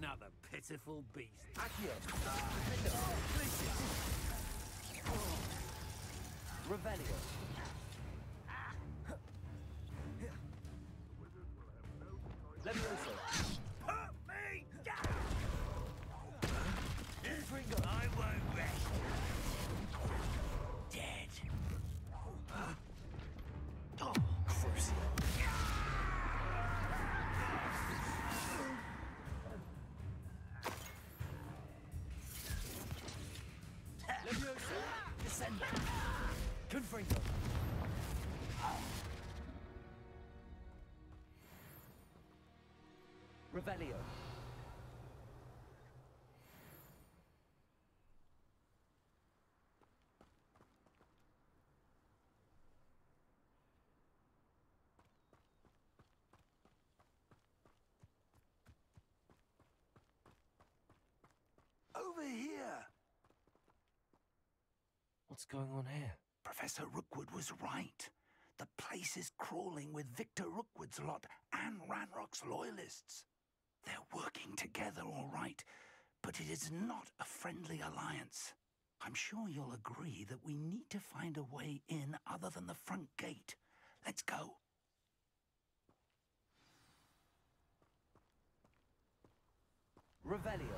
Another pitiful beast. Accio. Diffindo. Glacius. Revelio. Levioso. Revelio. Over here! What's going on here? Professor Rookwood was right. The place is crawling with Victor Rookwood's lot and Ranrock's loyalists. They're working together all right, but it is not a friendly alliance. I'm sure you'll agree that we need to find a way in other than the front gate. Let's go. Revelio.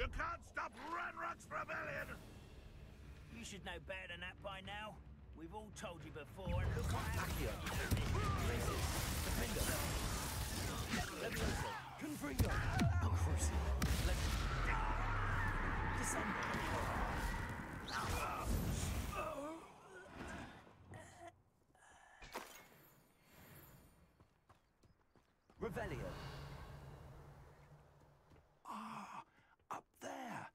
You can't stop Ranrock's rebellion! You should know better than that by now. We've all told you before, and look what happened. Accio. Glacius. Diffindo. Levioso. Confringo. Crucio. Descendo. Revelio. Up there.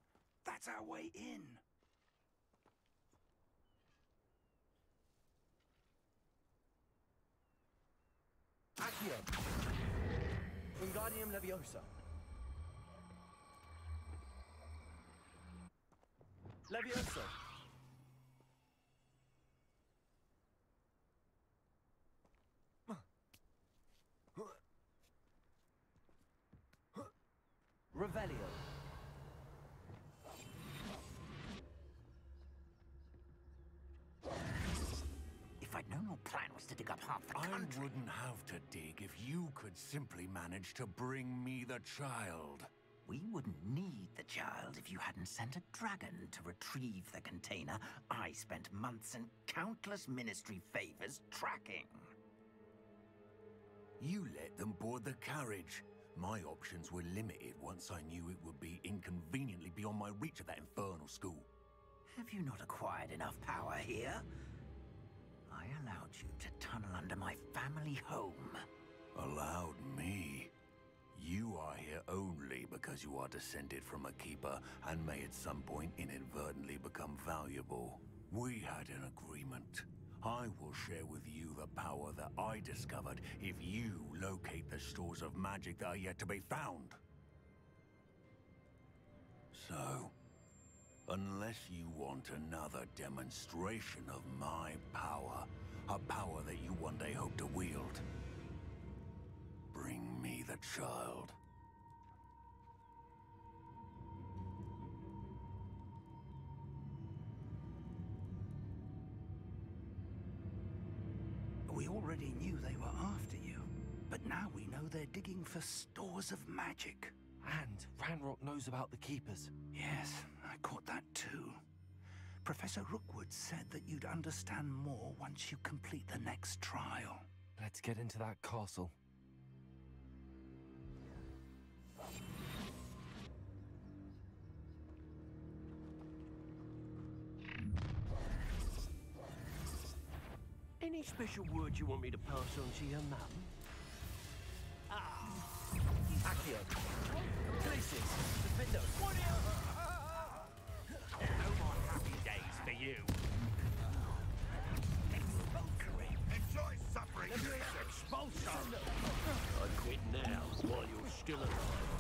That's our way in. Accio. Wingardium Leviosa. Levioso. Revelio. If I'd known your plan was to dig up half the I country... wouldn't have to dig if you could simply manage to bring me the child. We wouldn't need the child if you hadn't sent a dragon to retrieve the container I spent months and countless ministry favors tracking. You let them board the carriage. My options were limited once I knew it would be inconveniently beyond my reach at that infernal school. Have you not acquired enough power here? I allowed you to tunnel under my family home. Allowed me? You are here only because you are descended from a keeper and may at some point inadvertently become valuable. We had an agreement. I will share with you the power that I discovered if you locate the stores of magic that are yet to be found. So, unless you want another demonstration of my power, a power that you one day hope to wield, bring me the child. We already knew they were after you, but now we know they're digging for stores of magic. And Ranrock knows about the Keepers. Yes, I caught that too. Professor Rookwood said that you'd understand more once you complete the next trial. Let's get into that castle. Any special word you want me to pass on to your mum? Accio. Places! Diffindo! No more happy days for you. Enjoy suffering. Expulsion! I quit now, while you're still alive.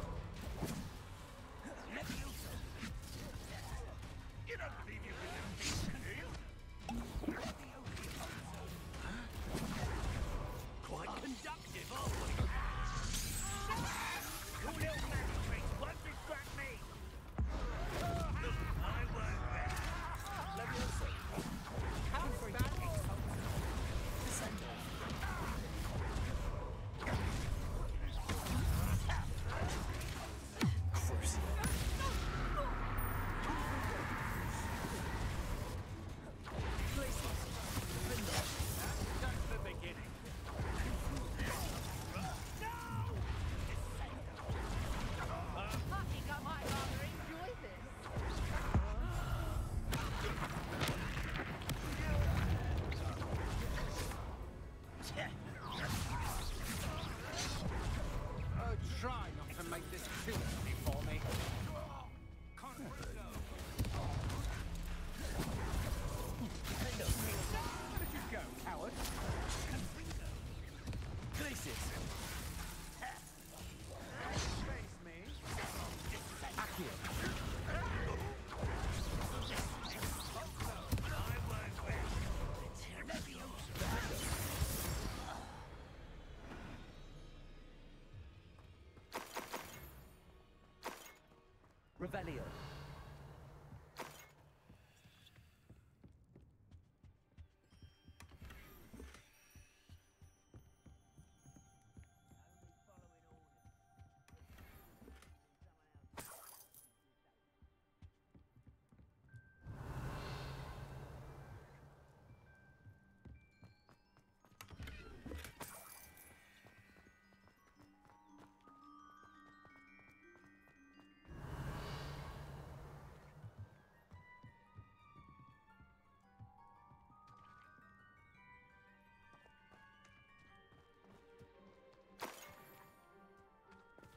Revelio!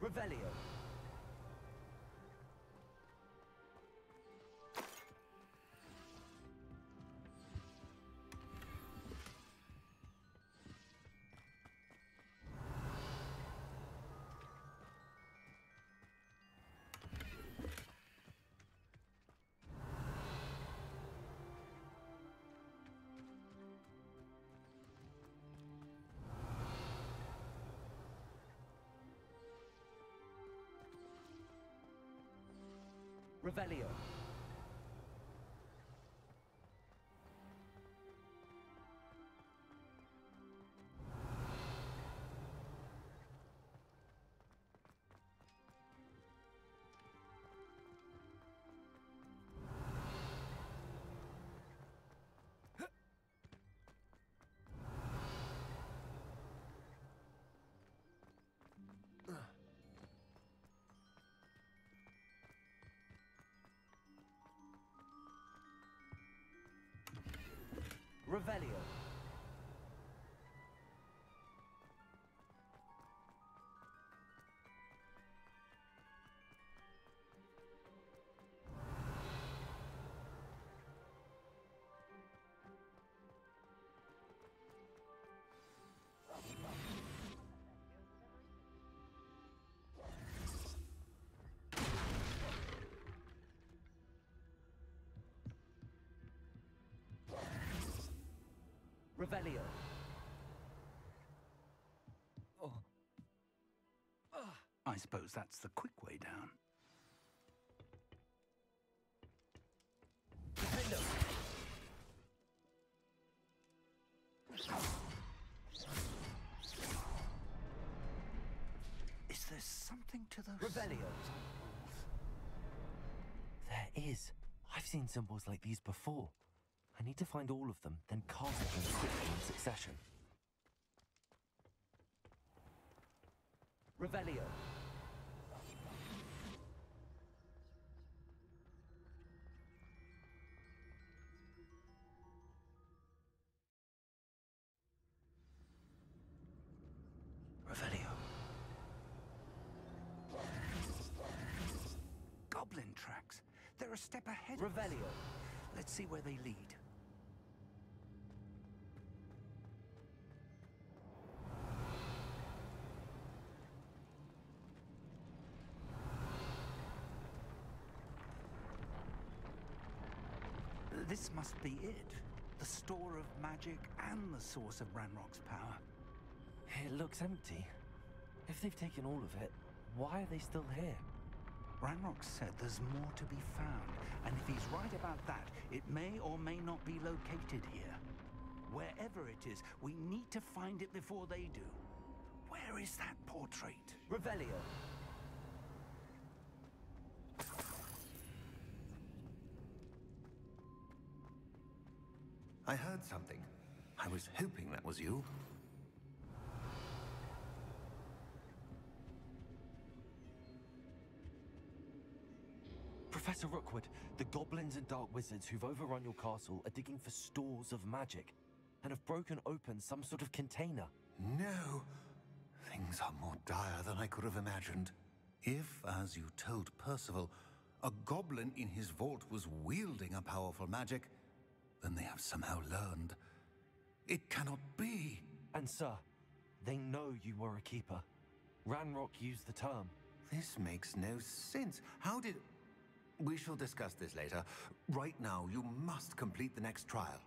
Revelio! Revelio! Revelio! Revelio! Oh. Ah, I suppose that's the quick way down. Is there something to those? Revelio! There is. I've seen symbols like these before. To find all of them, then cast them quickly in succession. Revelio! Revelio. Goblin tracks. They're a step ahead. Revelio. Let's see where they lead. This must be it. The store of magic and the source of Ranrock's power. It looks empty. If they've taken all of it, why are they still here? Ranrock said there's more to be found, and if he's right about that, it may or may not be located here. Wherever it is, we need to find it before they do. Where is that portrait? Revelio. I heard something. I was hoping that was you. Professor Rookwood, the goblins and dark wizards who've overrun your castle are digging for stores of magic and have broken open some sort of container. No. Things are more dire than I could have imagined. If, as you told Percival, a goblin in his vault was wielding a powerful magic, then they have somehow learned. It cannot be. And sir, they know you were a keeper. Ranrock used the term. This makes no sense. How did. We shall discuss this later. Right now, you must complete the next trial.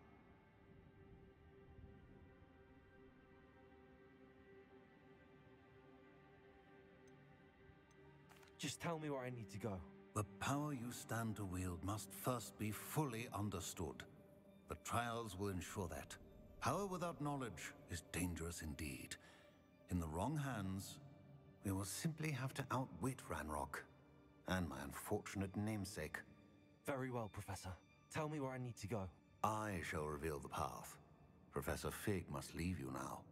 Just tell me where I need to go. The power you stand to wield must first be fully understood. The trials will ensure that. Power without knowledge is dangerous indeed. In the wrong hands, we will simply have to outwit Ranrock and my unfortunate namesake. Very well, Professor. Tell me where I need to go. I shall reveal the path. Professor Fig must leave you now.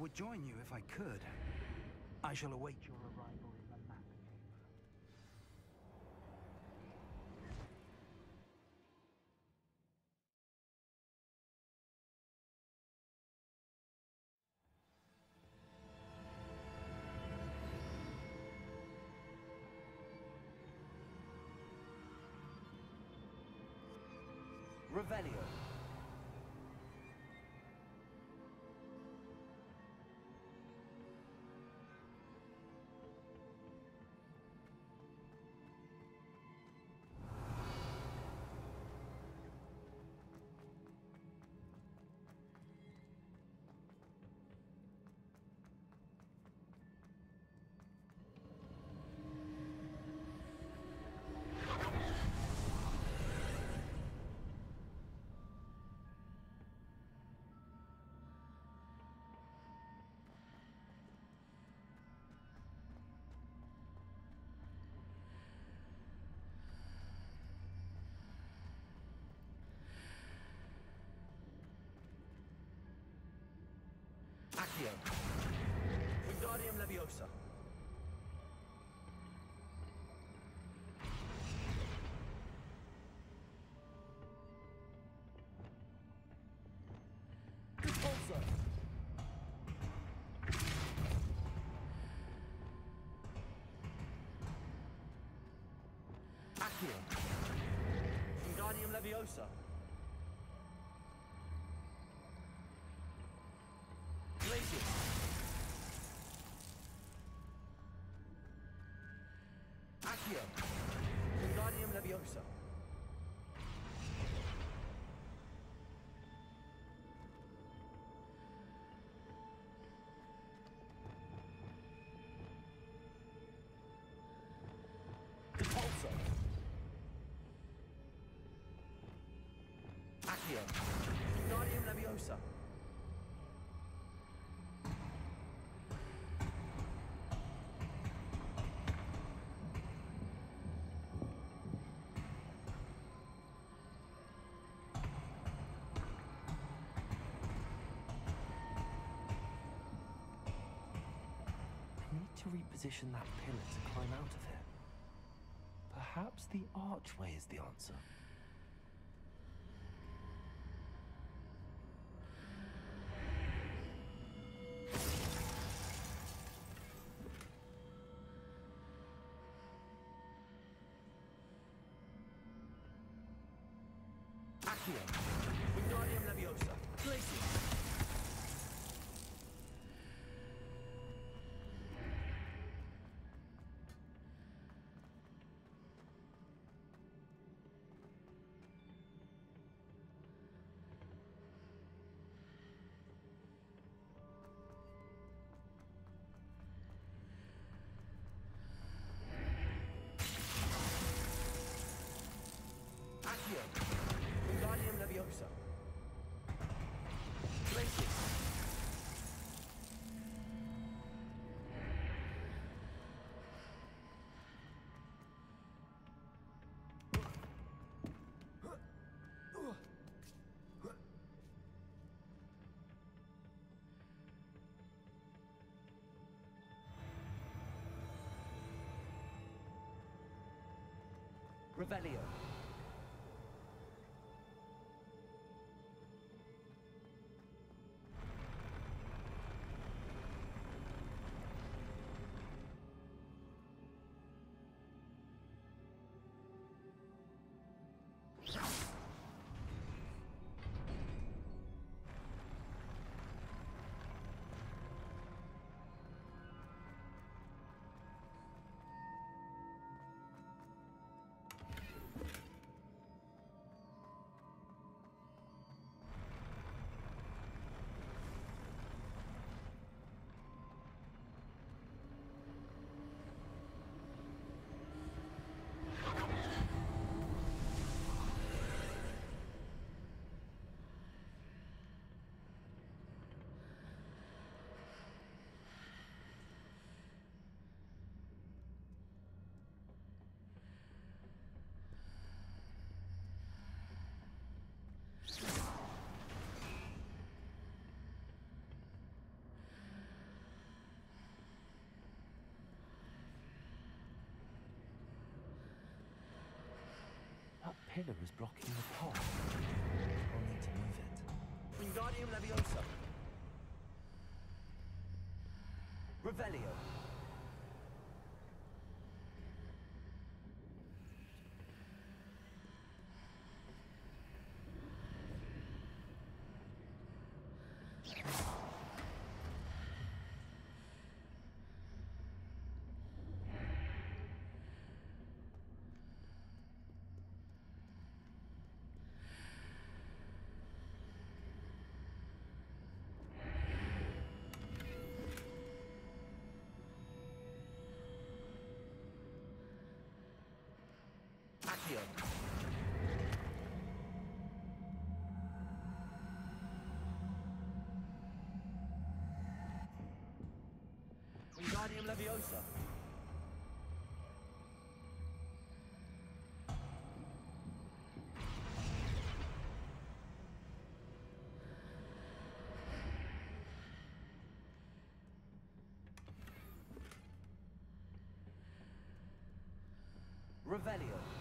Would join you if I could. I shall await your arrival in the. Revelio. Accio. Wingardium Leviosa. Accio. Wingardium Leviosa. Accio. Wingardium Leviosa. Accio. Wingardium Leviosa. To reposition that pillar to climb out of here. Perhaps the archway is the answer. Revelio. Pillar is blocking the path. I'll need to move it. Wingardium Leviosa. Revelio. Accio. Wingardium Leviosa. Revelio.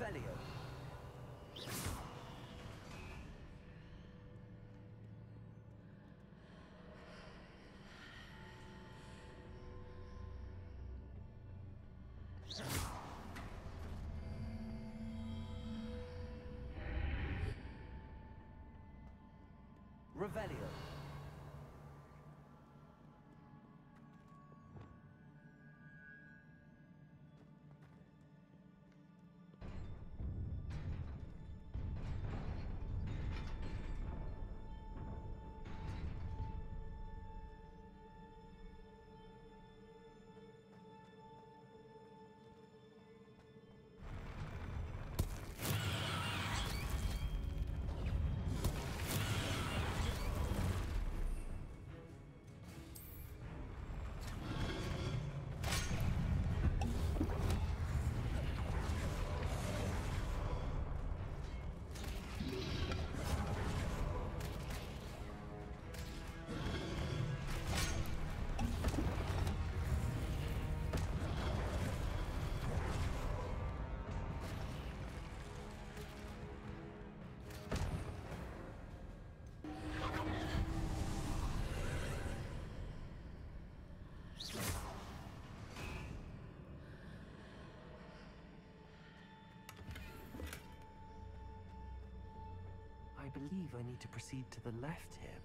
Revelio. Revelio. Believe I need to proceed to the left here,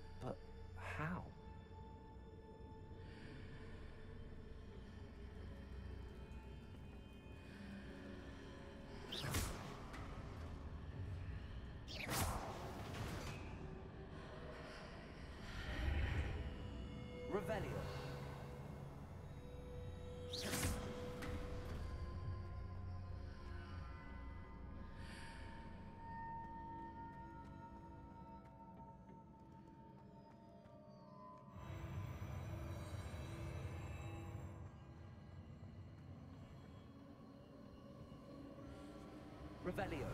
Revelio.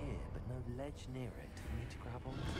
Here, but no ledge near it for me to grab onto.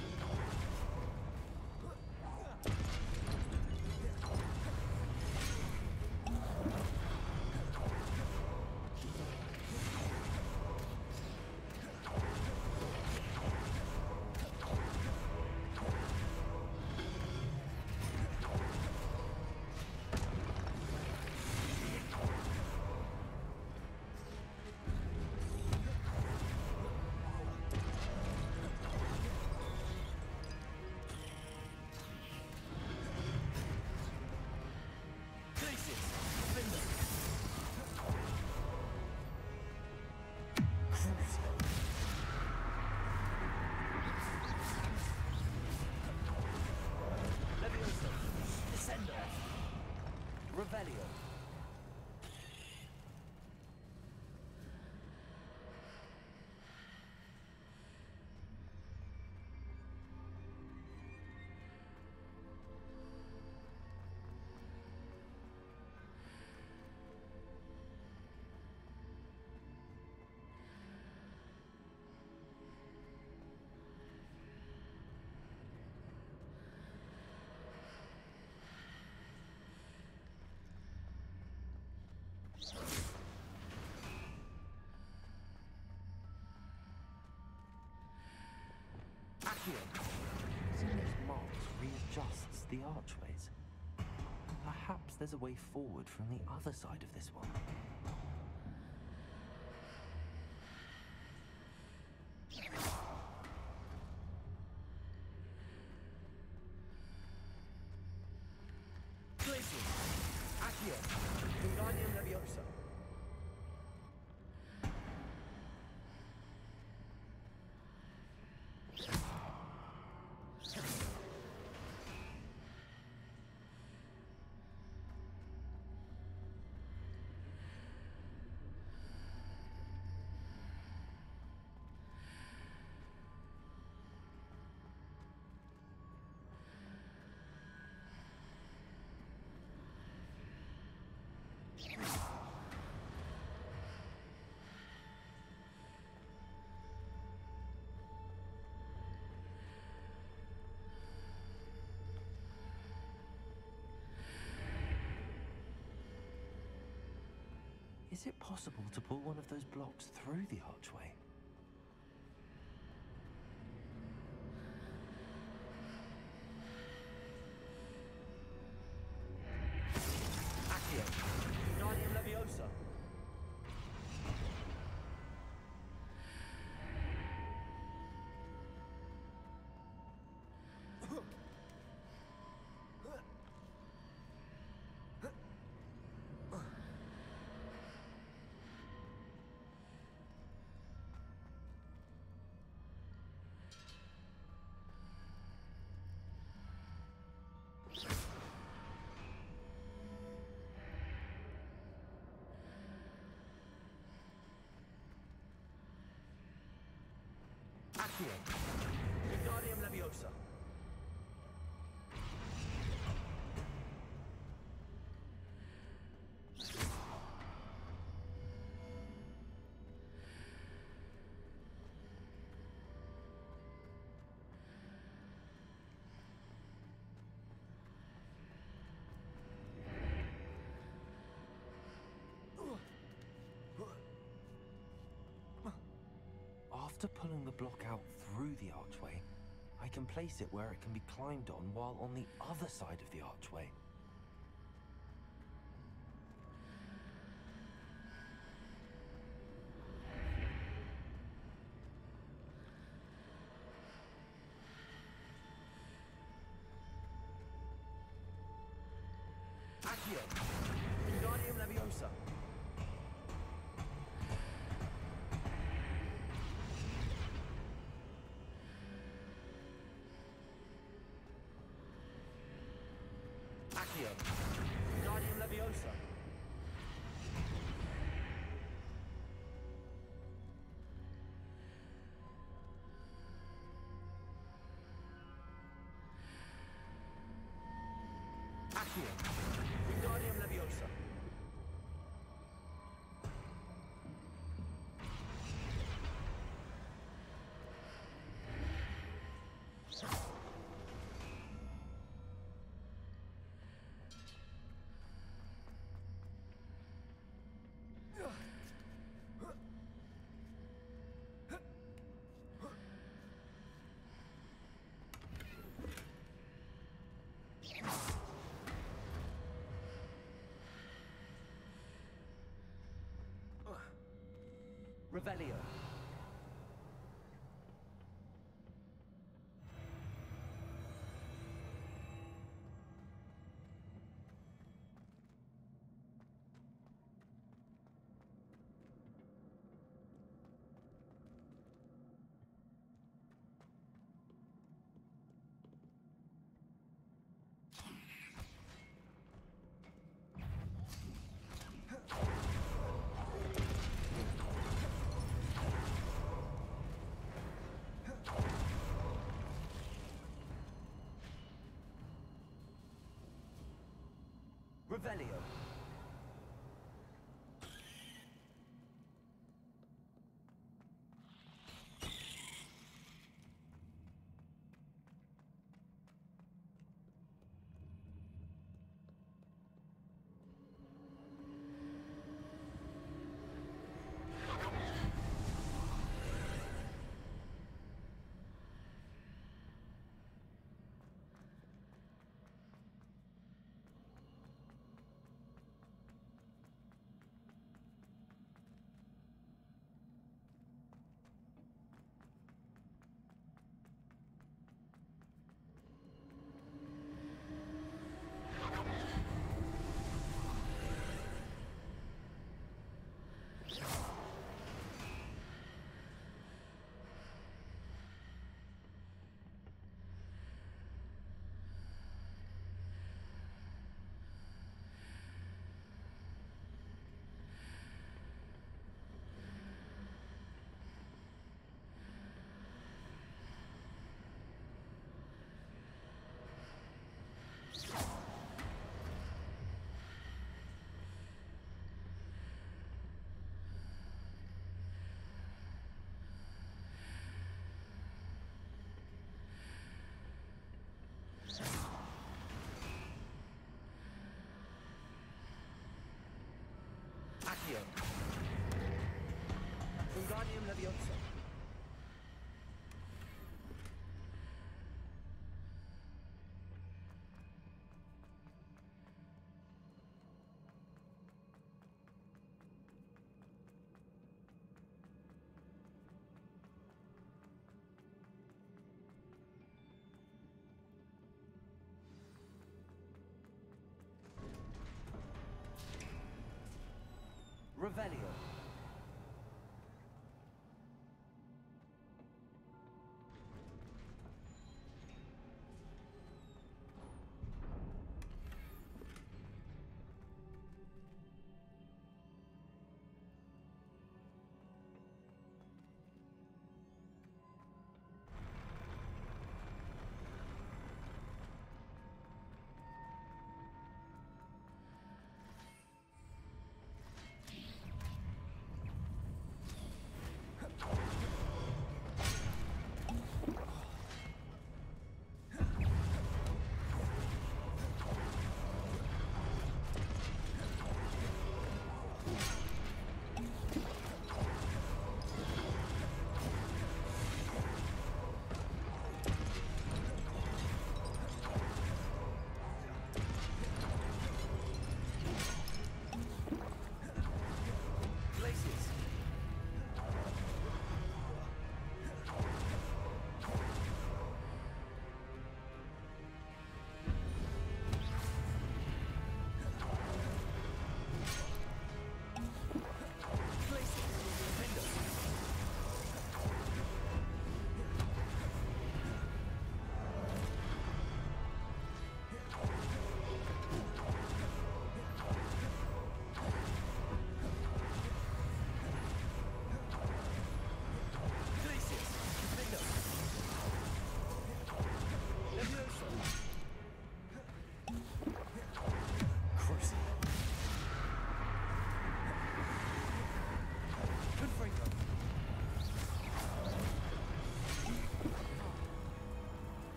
Seeing those marks readjusts the archways. Perhaps there's a way forward from the other side of this one. Is it possible to pull one of those blocks through the archway? Accio! Wingardium Leviosa! After pulling the block out through the archway, I can place it where it can be climbed on while on the other side of the archway. Accio! Wingardium Leviosa! Accio! Wingardium Leviosa! Accio! Wingardium Leviosa! Revelio. Revelio. Wingardium Leviosa. Revelio.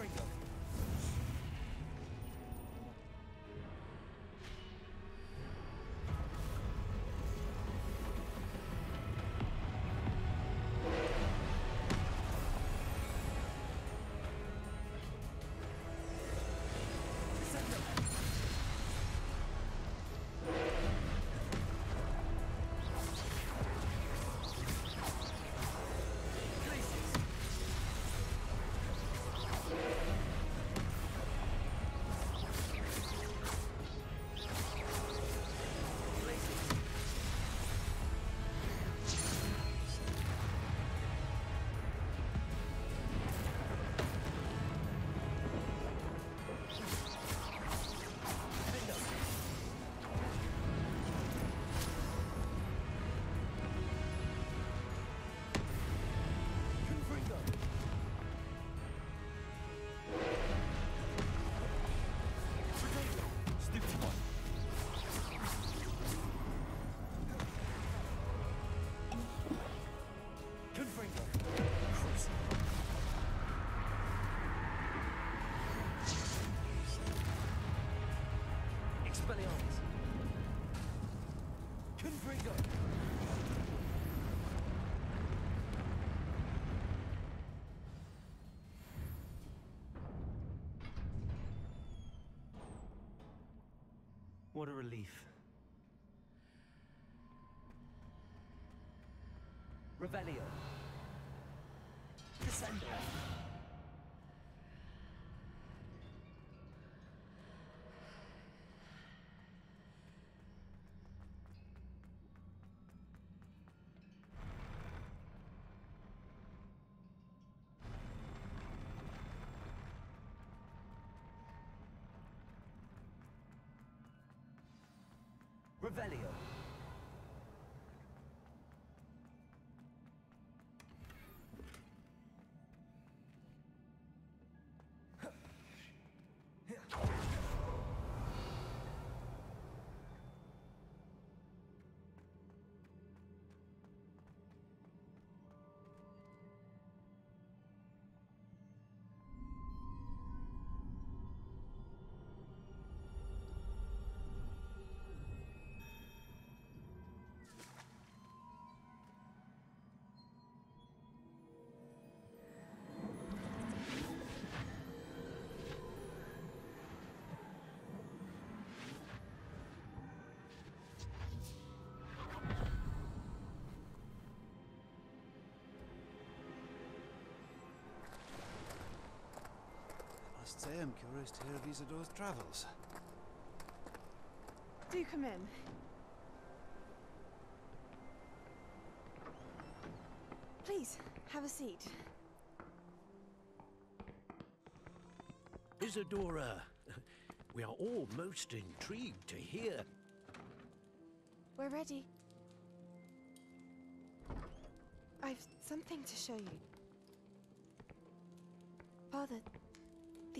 offering them. Confringo. What a relief. Revelio. Descendo. Revelio. Must say I'm curious to hear of Isidora's travels. Do come in. Please, have a seat. Isidora, we are all most intrigued to hear. We're ready. I've something to show you.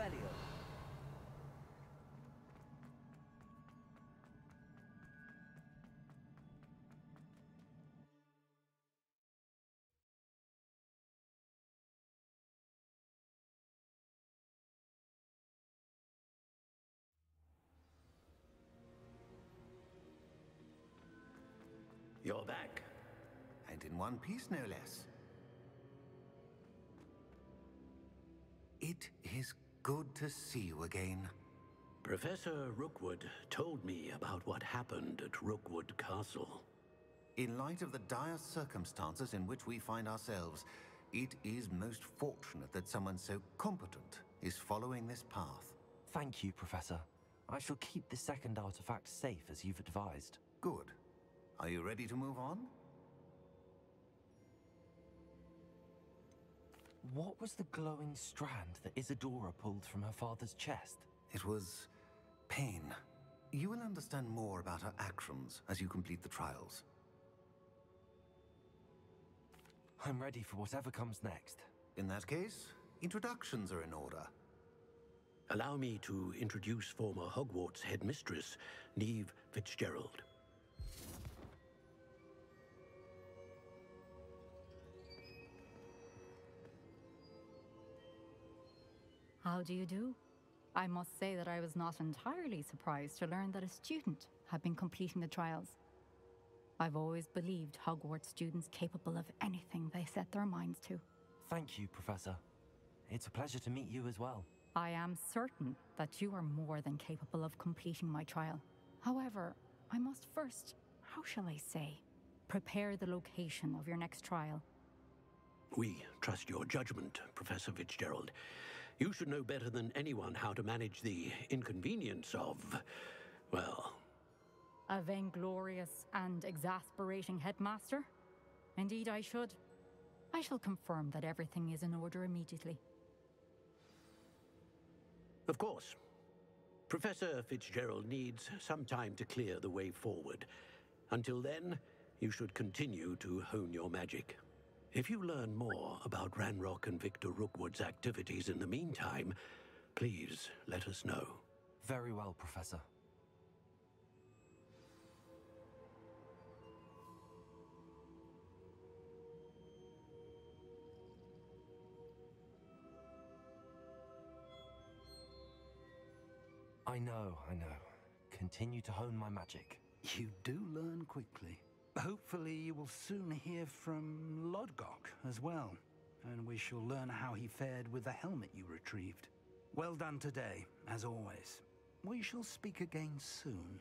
Revelio. You're back. And in one piece, no less. It is good to see you again. Professor Rookwood told me about what happened at Rookwood Castle. In light of the dire circumstances in which we find ourselves, it is most fortunate that someone so competent is following this path. Thank you, Professor. I shall keep the second artifact safe as you've advised. Good. Are you ready to move on? What was the glowing strand that Isidora pulled from her father's chest? It was pain. You will understand more about her actions as you complete the trials. I'm ready for whatever comes next. In that case, introductions are in order. Allow me to introduce former Hogwarts headmistress, Niamh Fitzgerald. How do you do? I must say that I was not entirely surprised to learn that a student had been completing the trials. I've always believed Hogwarts students capable of anything they set their minds to. Thank you, Professor. It's a pleasure to meet you as well. I am certain that you are more than capable of completing my trial. However, I must first, how shall I say, prepare the location of your next trial. We trust your judgment, Professor Fitzgerald. You should know better than anyone how to manage the inconvenience of, well, A vainglorious and exasperating headmaster? Indeed, I should. I shall confirm that everything is in order immediately. Of course. Professor Fitzgerald needs some time to clear the way forward. Until then, you should continue to hone your magic. If you learn more about Ranrock and Victor Rookwood's activities in the meantime, please let us know. Very well, Professor. I know, I know. Continue to hone my magic. You do learn quickly. Hopefully, you will soon hear from Lodgok as well, and we shall learn how he fared with the helmet you retrieved. Well done today, as always. We shall speak again soon.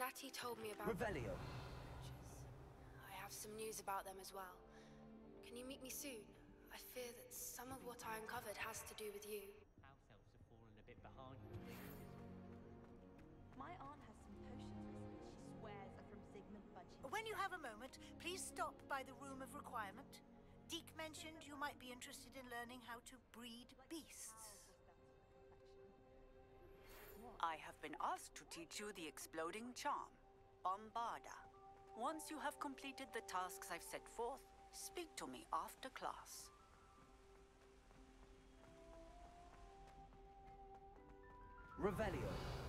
Natty told me about Revelio. I have some news about them as well. Can you meet me soon? I fear that some of what I uncovered has to do with you. House elves have fallen a bit behind. My aunt has some potions she swears are from Sigmund Budget. When you have a moment, please stop by the Room of Requirement. Deke mentioned you might be interested in learning how to breed beasts. I have been asked to teach you the exploding charm, Bombarda. Once you have completed the tasks I've set forth, speak to me after class. Revelio.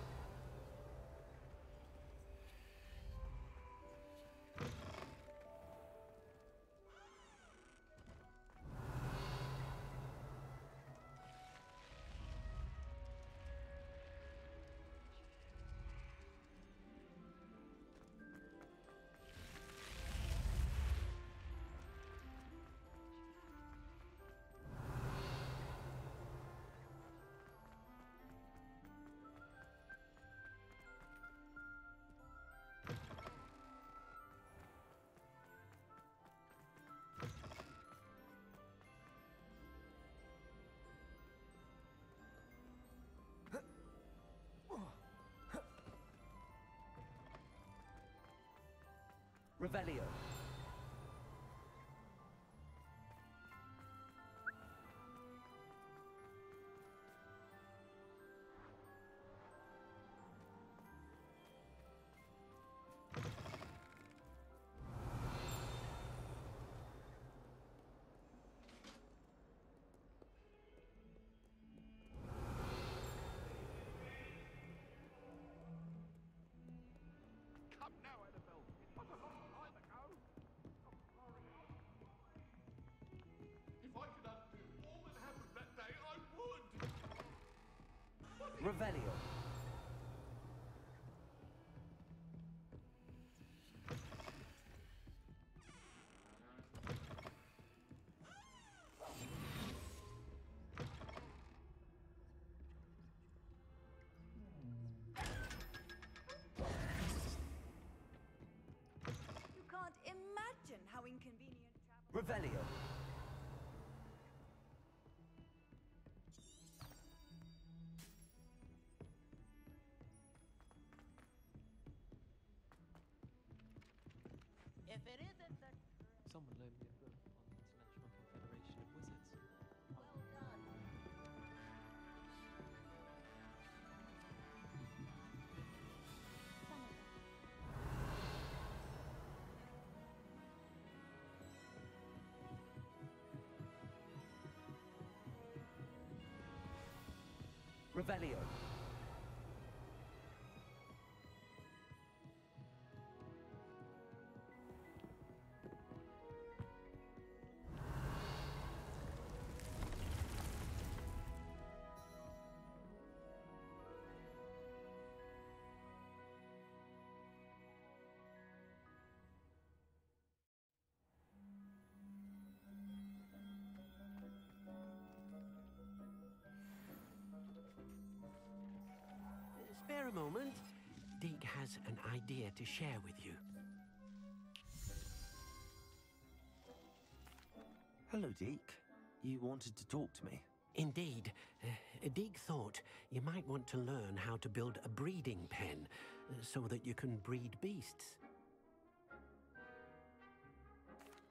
Revelio. Revelio. You can't imagine how inconvenient travel. Revelio. Revelio. Spare a moment. Deke has an idea to share with you. Hello, Deke. You wanted to talk to me? Indeed. Uh, Deke thought you might want to learn how to build a breeding pen uh, so that you can breed beasts.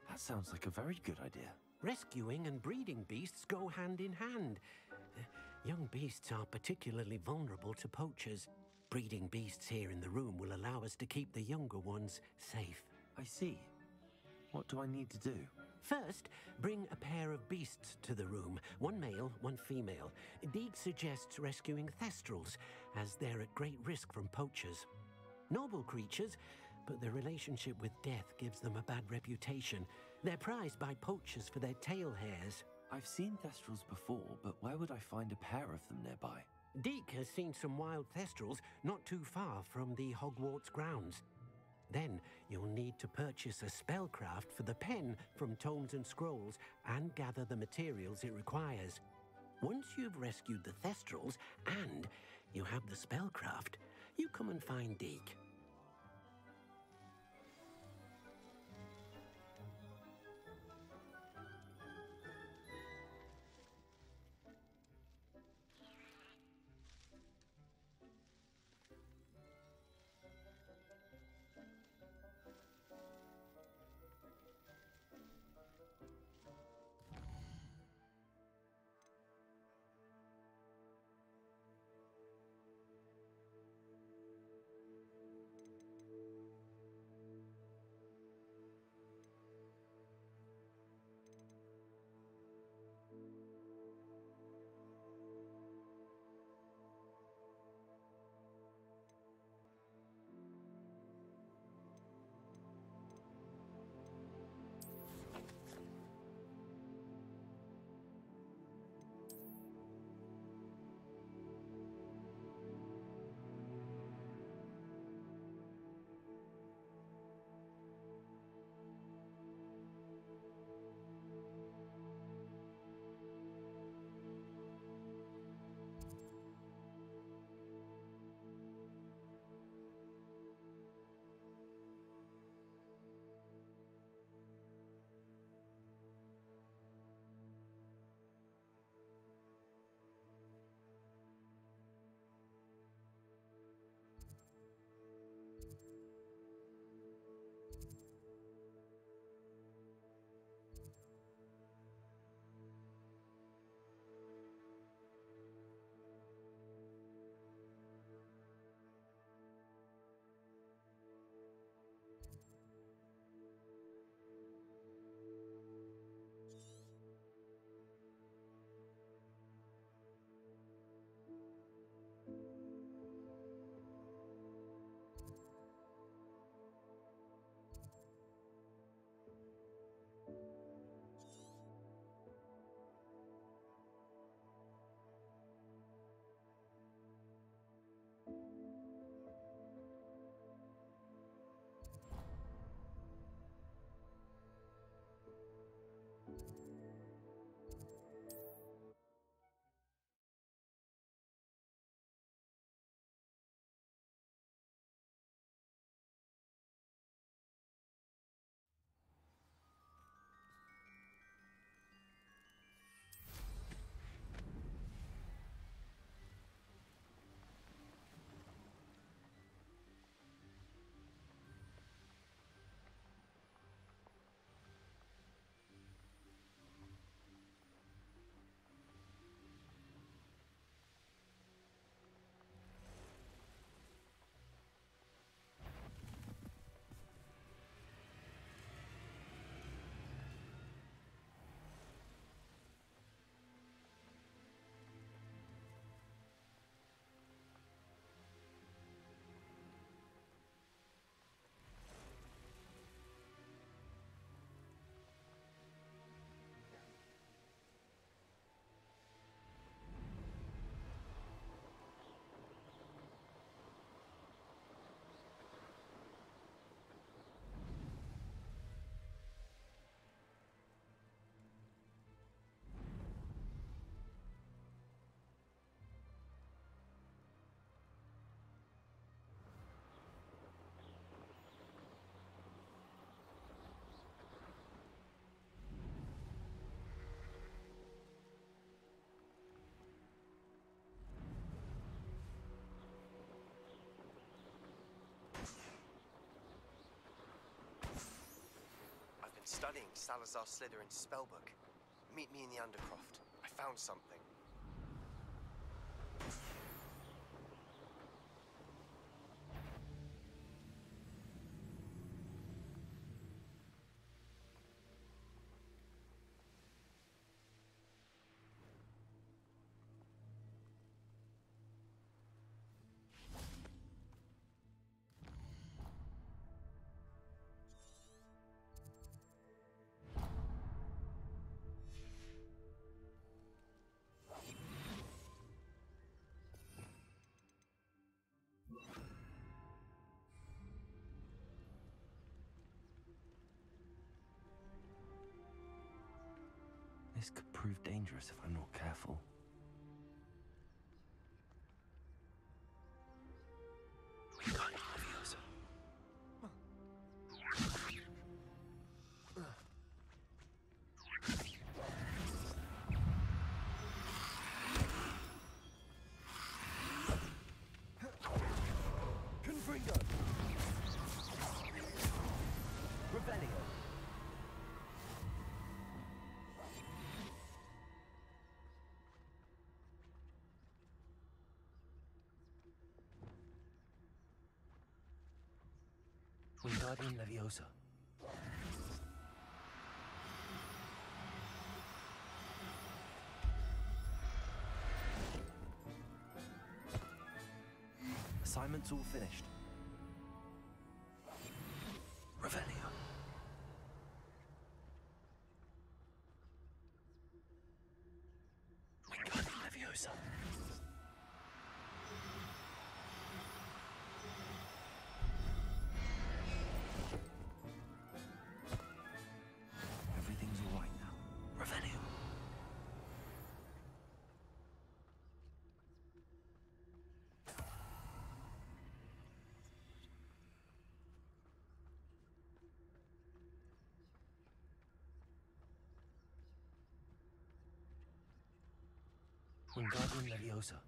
That sounds like a very good idea. Rescuing and breeding beasts go hand in hand. Uh, Young beasts are particularly vulnerable to poachers. Breeding beasts here in the room will allow us to keep the younger ones safe. I see. What do I need to do? First, bring a pair of beasts to the room one male, one female. Deke suggests rescuing thestrals, as they're at great risk from poachers. Noble creatures, but their relationship with death gives them a bad reputation. They're prized by poachers for their tail hairs. I've seen thestrals before, but where would I find a pair of them nearby? Deke has seen some wild thestrals not too far from the Hogwarts grounds. Then you'll need to purchase a spellcraft for the pen from Tomes and Scrolls and gather the materials it requires. Once you've rescued the thestrals and you have the spellcraft, you come and find Deke. Studying Salazar Slytherin's spellbook. Meet me in the Undercroft. I found something. This could prove dangerous if I'm not careful. Leviosa. Assignment's all finished. Wingardium Leviosa.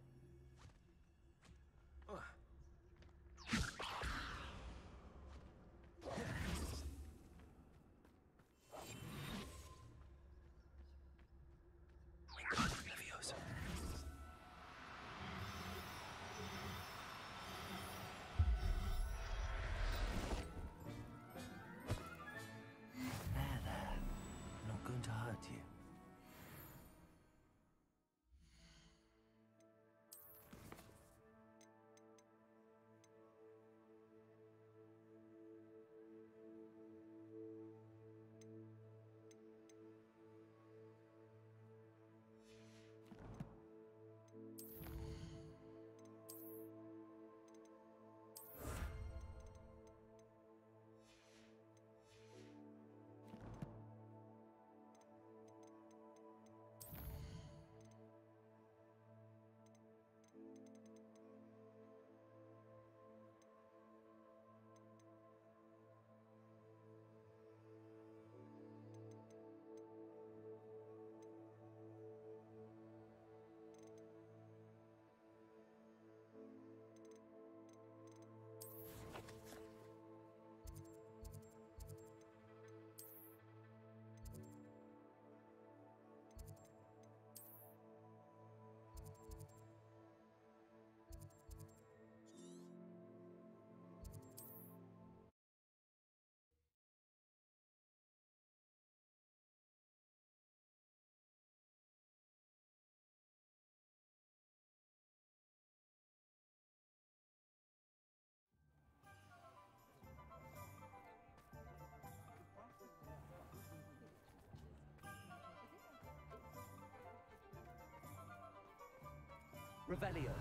Revelio.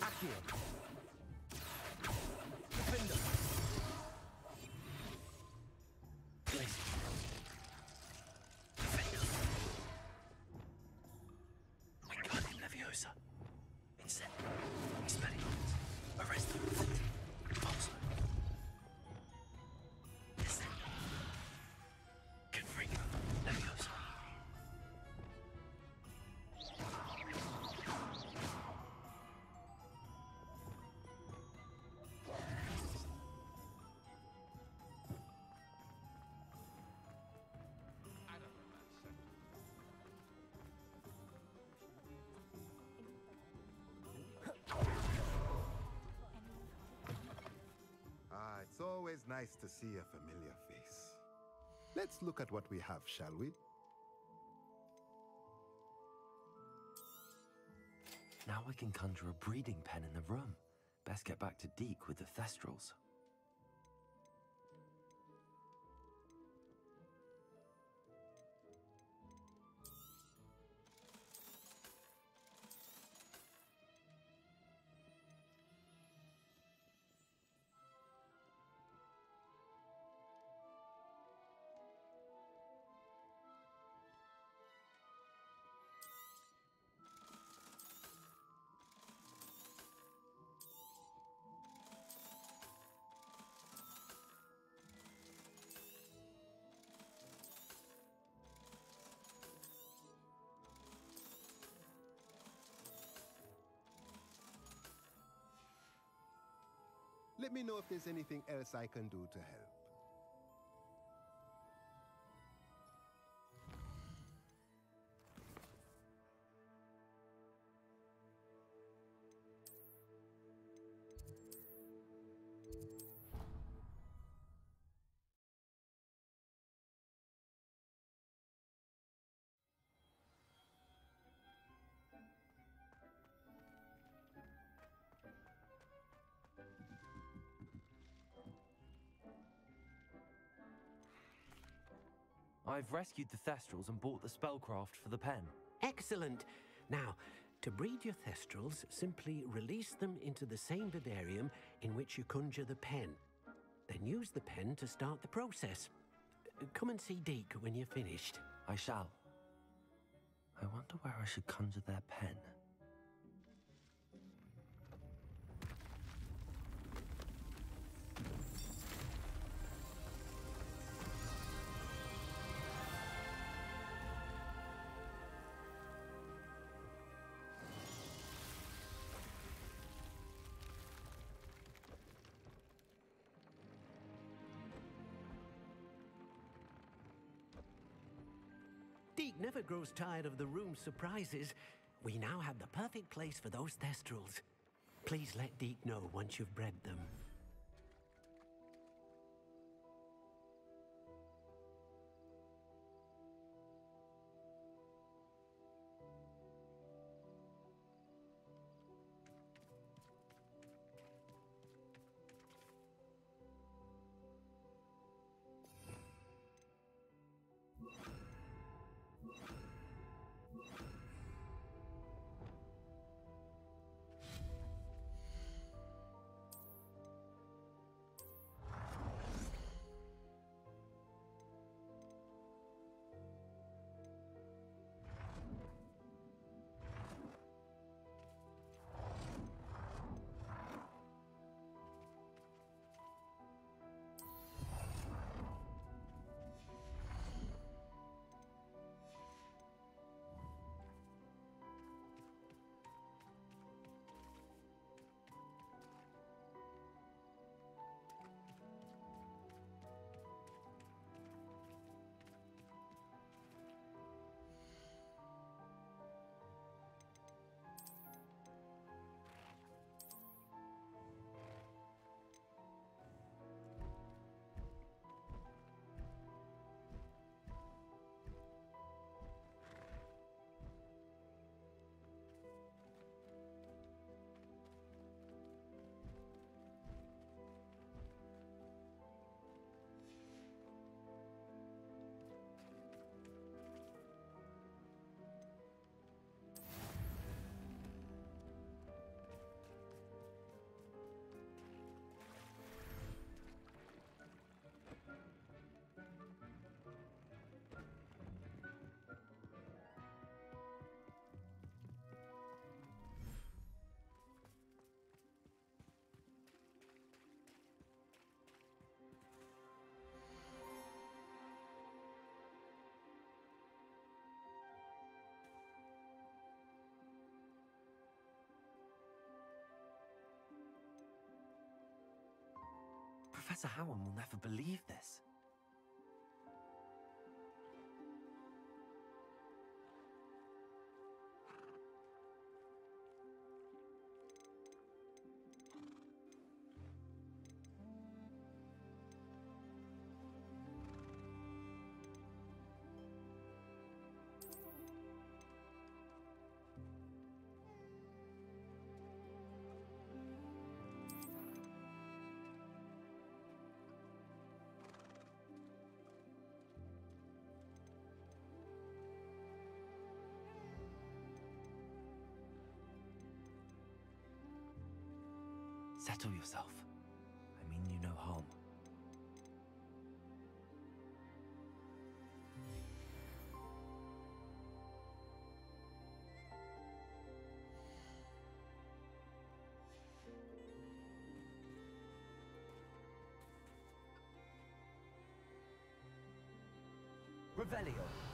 Accio. Always nice to see a familiar face. Let's look at what we have, shall we? Now I can conjure a breeding pen in the room. Best get back to Deke with the Thestrals. Let me know if there's anything else I can do to help. I've rescued the Thestrals and bought the spellcraft for the pen. Excellent. Now, to breed your Thestrals, simply release them into the same vivarium in which you conjure the pen. Then use the pen to start the process. Come and see Deke when you're finished. I shall. I wonder where I should conjure their pen. Never grows tired of the room's surprises. We now have the perfect place for those Thestrals. Please let Deke know once you've bred them. Howard will never believe this. Settle yourself. I mean you no harm. Revelio.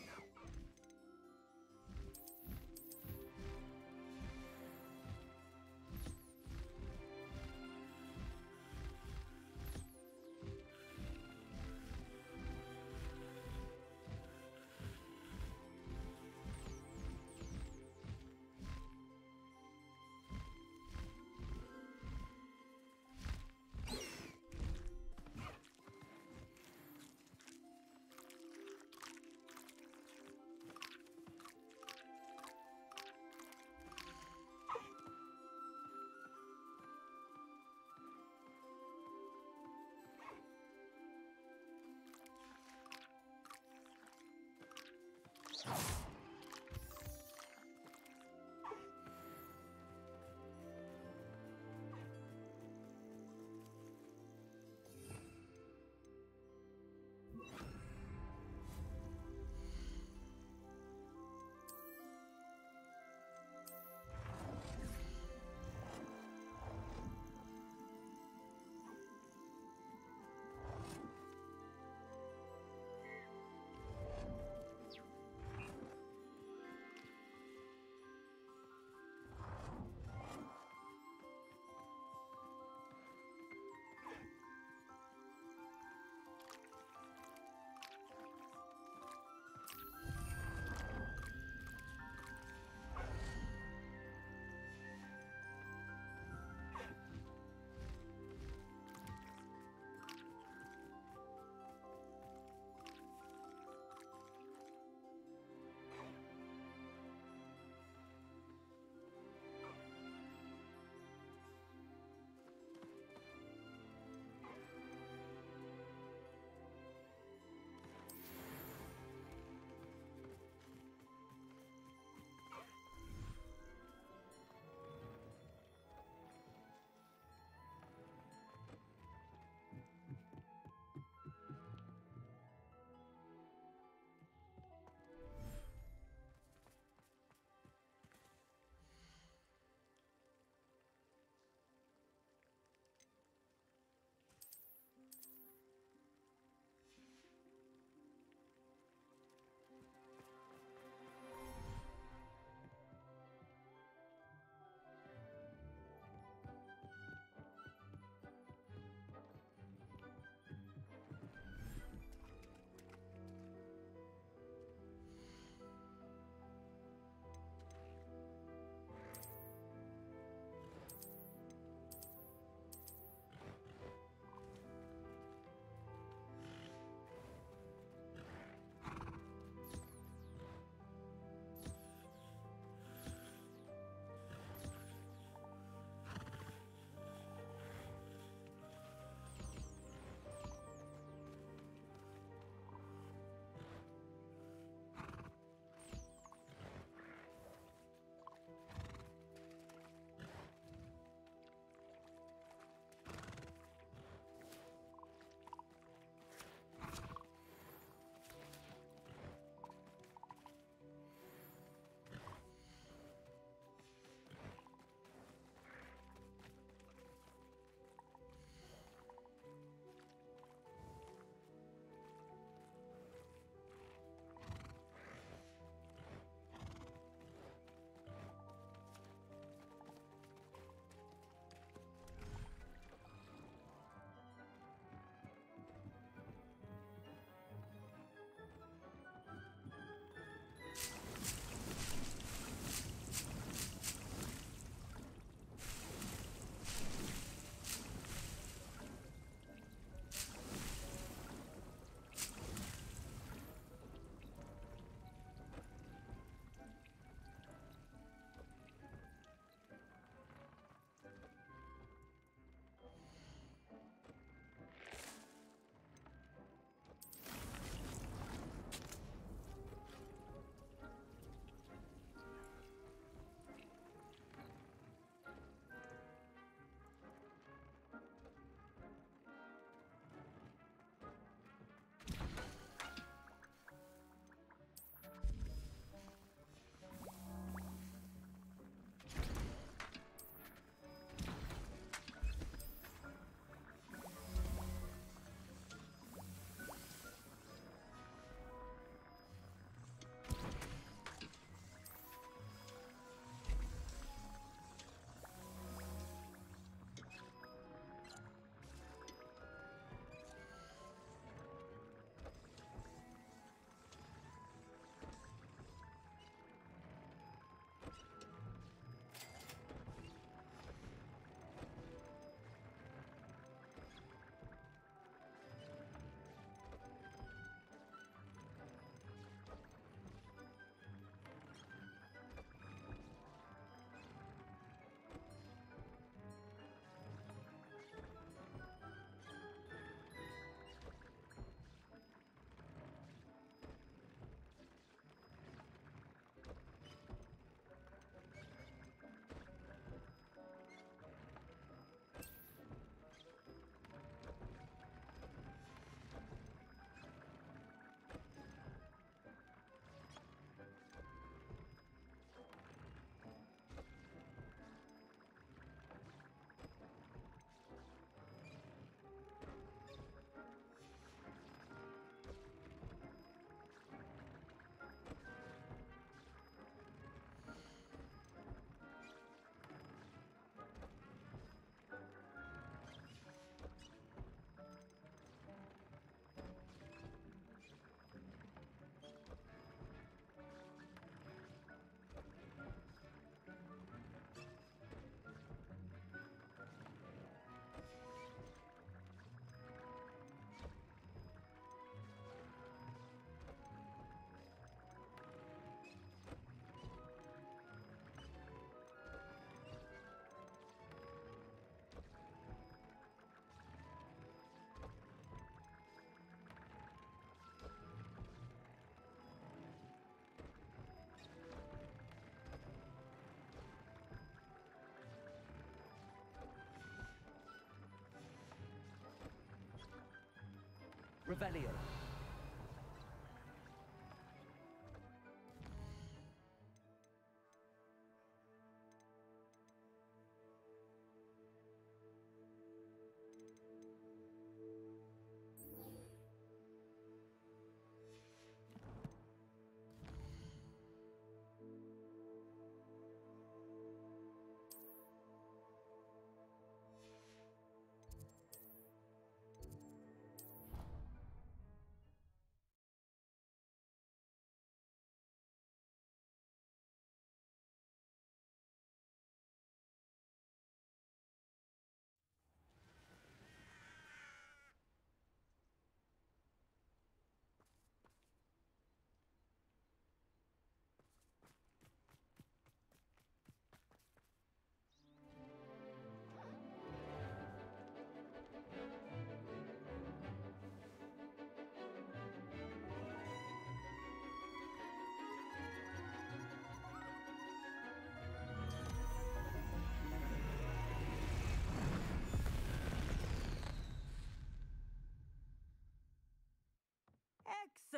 Revelio.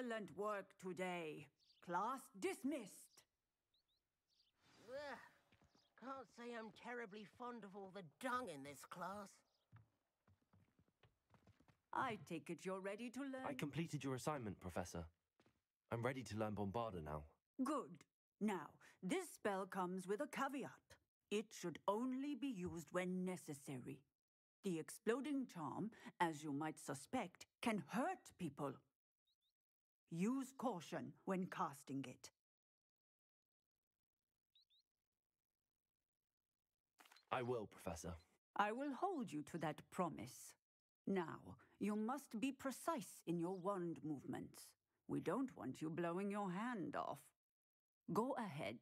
Excellent work today. Class dismissed. Ugh. Can't say I'm terribly fond of all the dung in this class. I take it you're ready to learn. I completed your assignment, Professor. I'm ready to learn Bombarda now. Good. Now, this spell comes with a caveat. It should only be used when necessary. The exploding charm, as you might suspect, can hurt people. Use caution when casting it. I will, Professor. I will hold you to that promise. Now, you must be precise in your wand movements. We don't want you blowing your hand off. Go ahead.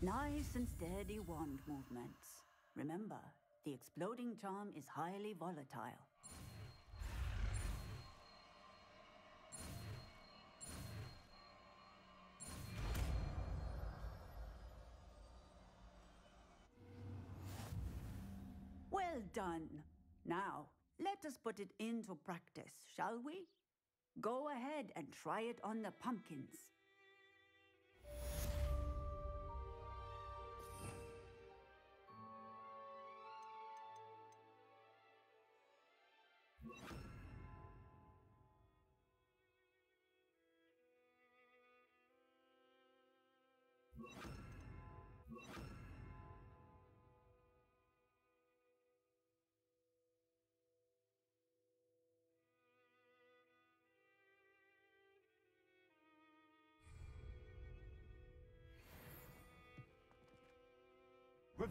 Nice and steady wand movements. Remember, the exploding charm is highly volatile. Done. Now, let us put it into practice, shall we? Go ahead and try it on the pumpkins.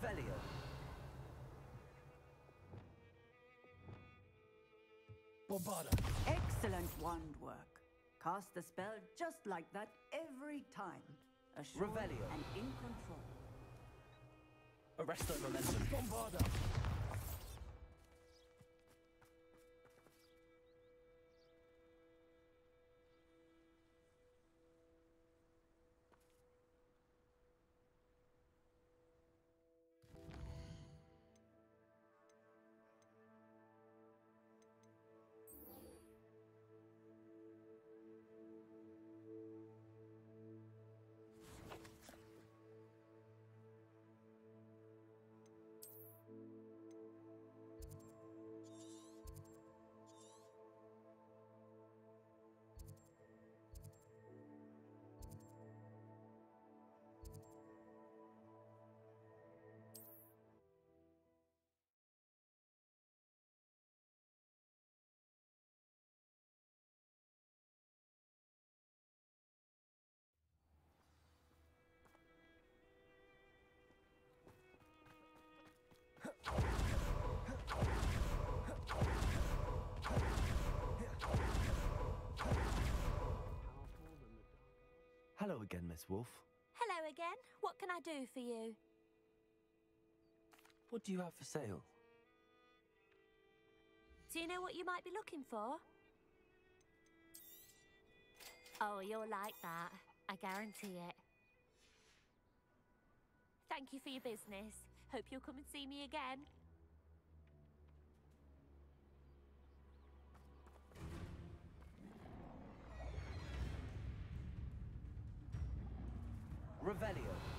Revelio. Bombarda. Excellent wand work. Cast the spell just like that every time. Assured Revelio. and in control. Arresto momentum. Bombarda. Hello again, Miss Wolf. Hello again. What can I do for you? What do you have for sale? Do you know what you might be looking for? Oh, you'll like that. I guarantee it. Thank you for your business. Hope you'll come and see me again. Revelio.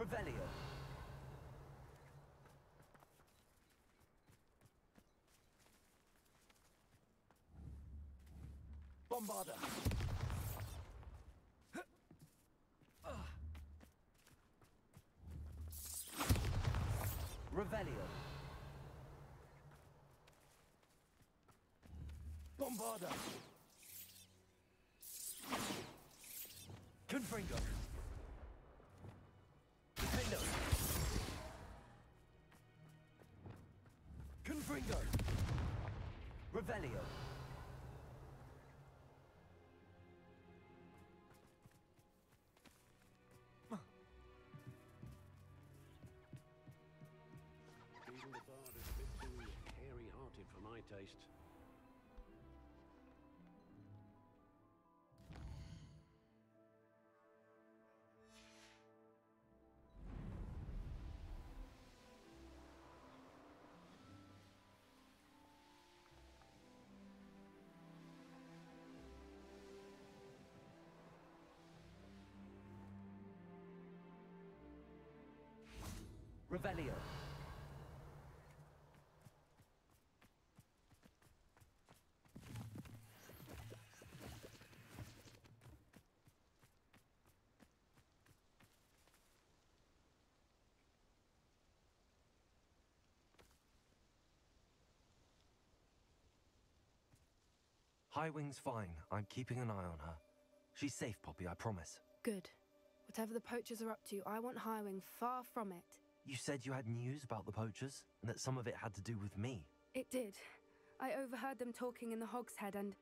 Revelio. Bombarda. Revelio. Bombarda. Confringo. Revelio. Even the bard is a bit too hairy-hearted for my taste. Revelio. Highwing's fine. I'm keeping an eye on her. She's safe, Poppy, I promise. Good. Whatever the poachers are up to, I want Highwing far from it. You said you had news about the poachers, and that some of it had to do with me. It did. I overheard them talking in the Hogshead, and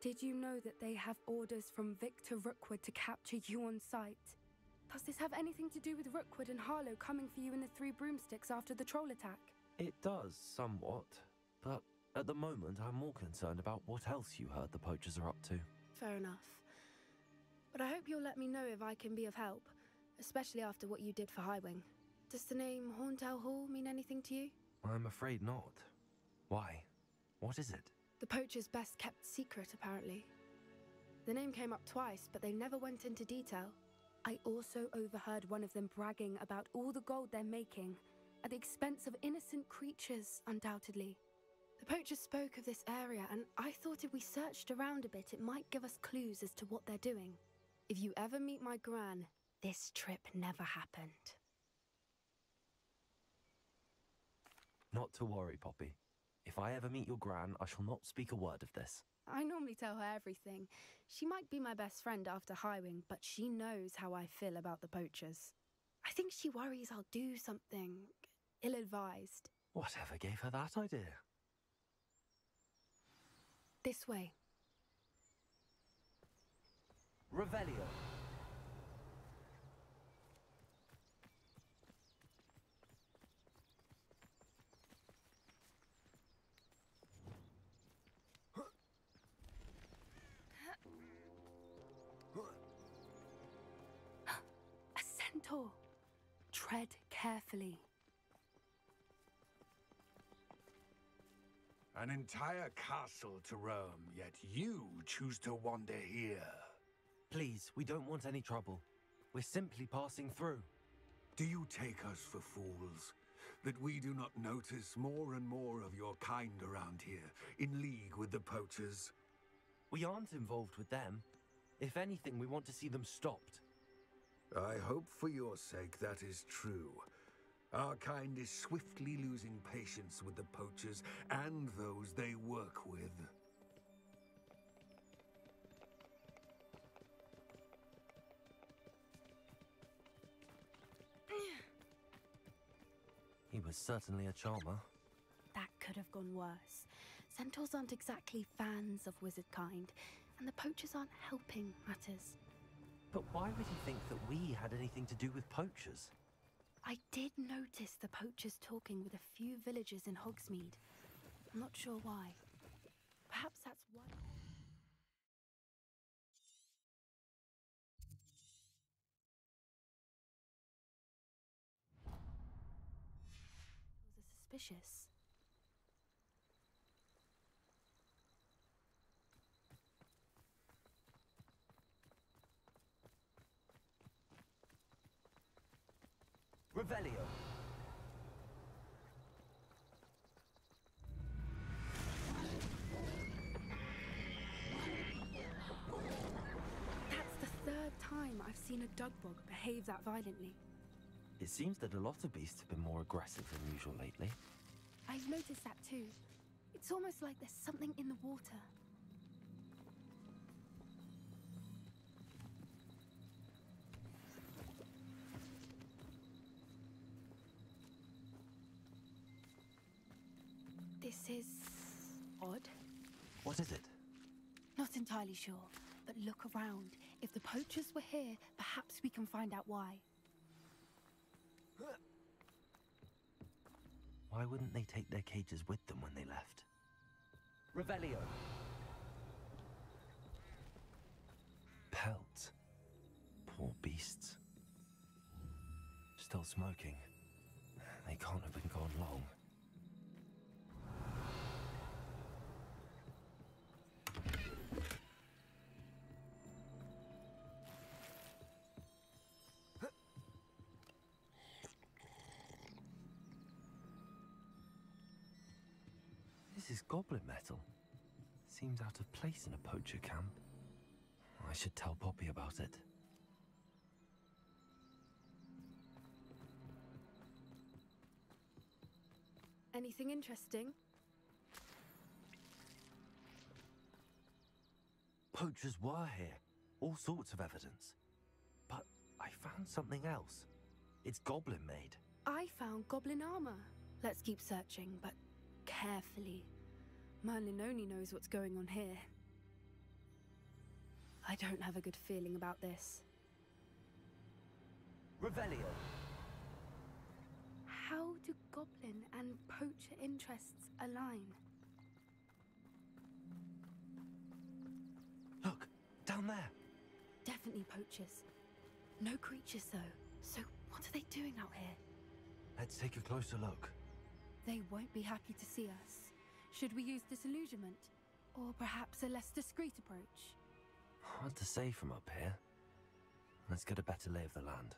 did you know that they have orders from Victor Rookwood to capture you on sight? Does this have anything to do with Rookwood and Harlow coming for you in the Three Broomsticks after the troll attack? It does, somewhat. But at the moment, I'm more concerned about what else you heard the poachers are up to. Fair enough. But I hope you'll let me know if I can be of help, especially after what you did for Highwing. Does the name Horntail Hall mean anything to you? I'm afraid not. Why? What is it? The poacher's best kept secret, apparently. The name came up twice, but they never went into detail. I also overheard one of them bragging about all the gold they're making, at the expense of innocent creatures, undoubtedly. The poacher spoke of this area, and I thought if we searched around a bit, it might give us clues as to what they're doing. If you ever meet my gran, this trip never happened. Not to worry, Poppy. If I ever meet your gran, I shall not speak a word of this. I normally tell her everything. She might be my best friend after Highwing, but she knows how I feel about the poachers. I think she worries I'll do something ill advised. Whatever gave her that idea? This way. Revelio. A. Tread carefully. An entire castle to roam, yet you choose to wander here. Please, we don't want any trouble. We're simply passing through. Do you take us for fools? That we do not notice more and more of your kind around here, in league with the poachers? We aren't involved with them. If anything, we want to see them stopped. I hope for your sake that is true. Our kind is swiftly losing patience with the poachers and those they work with. He was certainly a charmer. That could have gone worse. Centaurs aren't exactly fans of wizard kind, and the poachers aren't helping matters. But why would he think that we had anything to do with poachers? I did notice the poachers talking with a few villagers in Hogsmeade. I'm not sure why. Perhaps that's why. Suspicious. Revelio. That's the third time I've seen a Dugbog behave that violently. It seems that a lot of beasts have been more aggressive than usual lately. I've noticed that too. It's almost like there's something in the water. This is odd. What is it? Not entirely sure, but look around. If the poachers were here, perhaps we can find out why. Why wouldn't they take their cages with them when they left? Revelio. Pelt. Poor beasts. Still smoking. They can't have been gone long. Goblin metal. Seems out of place in a poacher camp. I should tell Poppy about it. Anything interesting? Poachers were here. All sorts of evidence. But I found something else. It's goblin made. I found goblin armor. Let's keep searching, but carefully. Merlin only knows what's going on here. I don't have a good feeling about this. Revelio. How do goblin and poacher interests align? Look, down there. Definitely poachers. No creatures, though. So, what are they doing out here? Let's take a closer look. They won't be happy to see us. Should we use disillusionment? Or perhaps a less discreet approach? Hard to say from up here. Let's get a better lay of the land.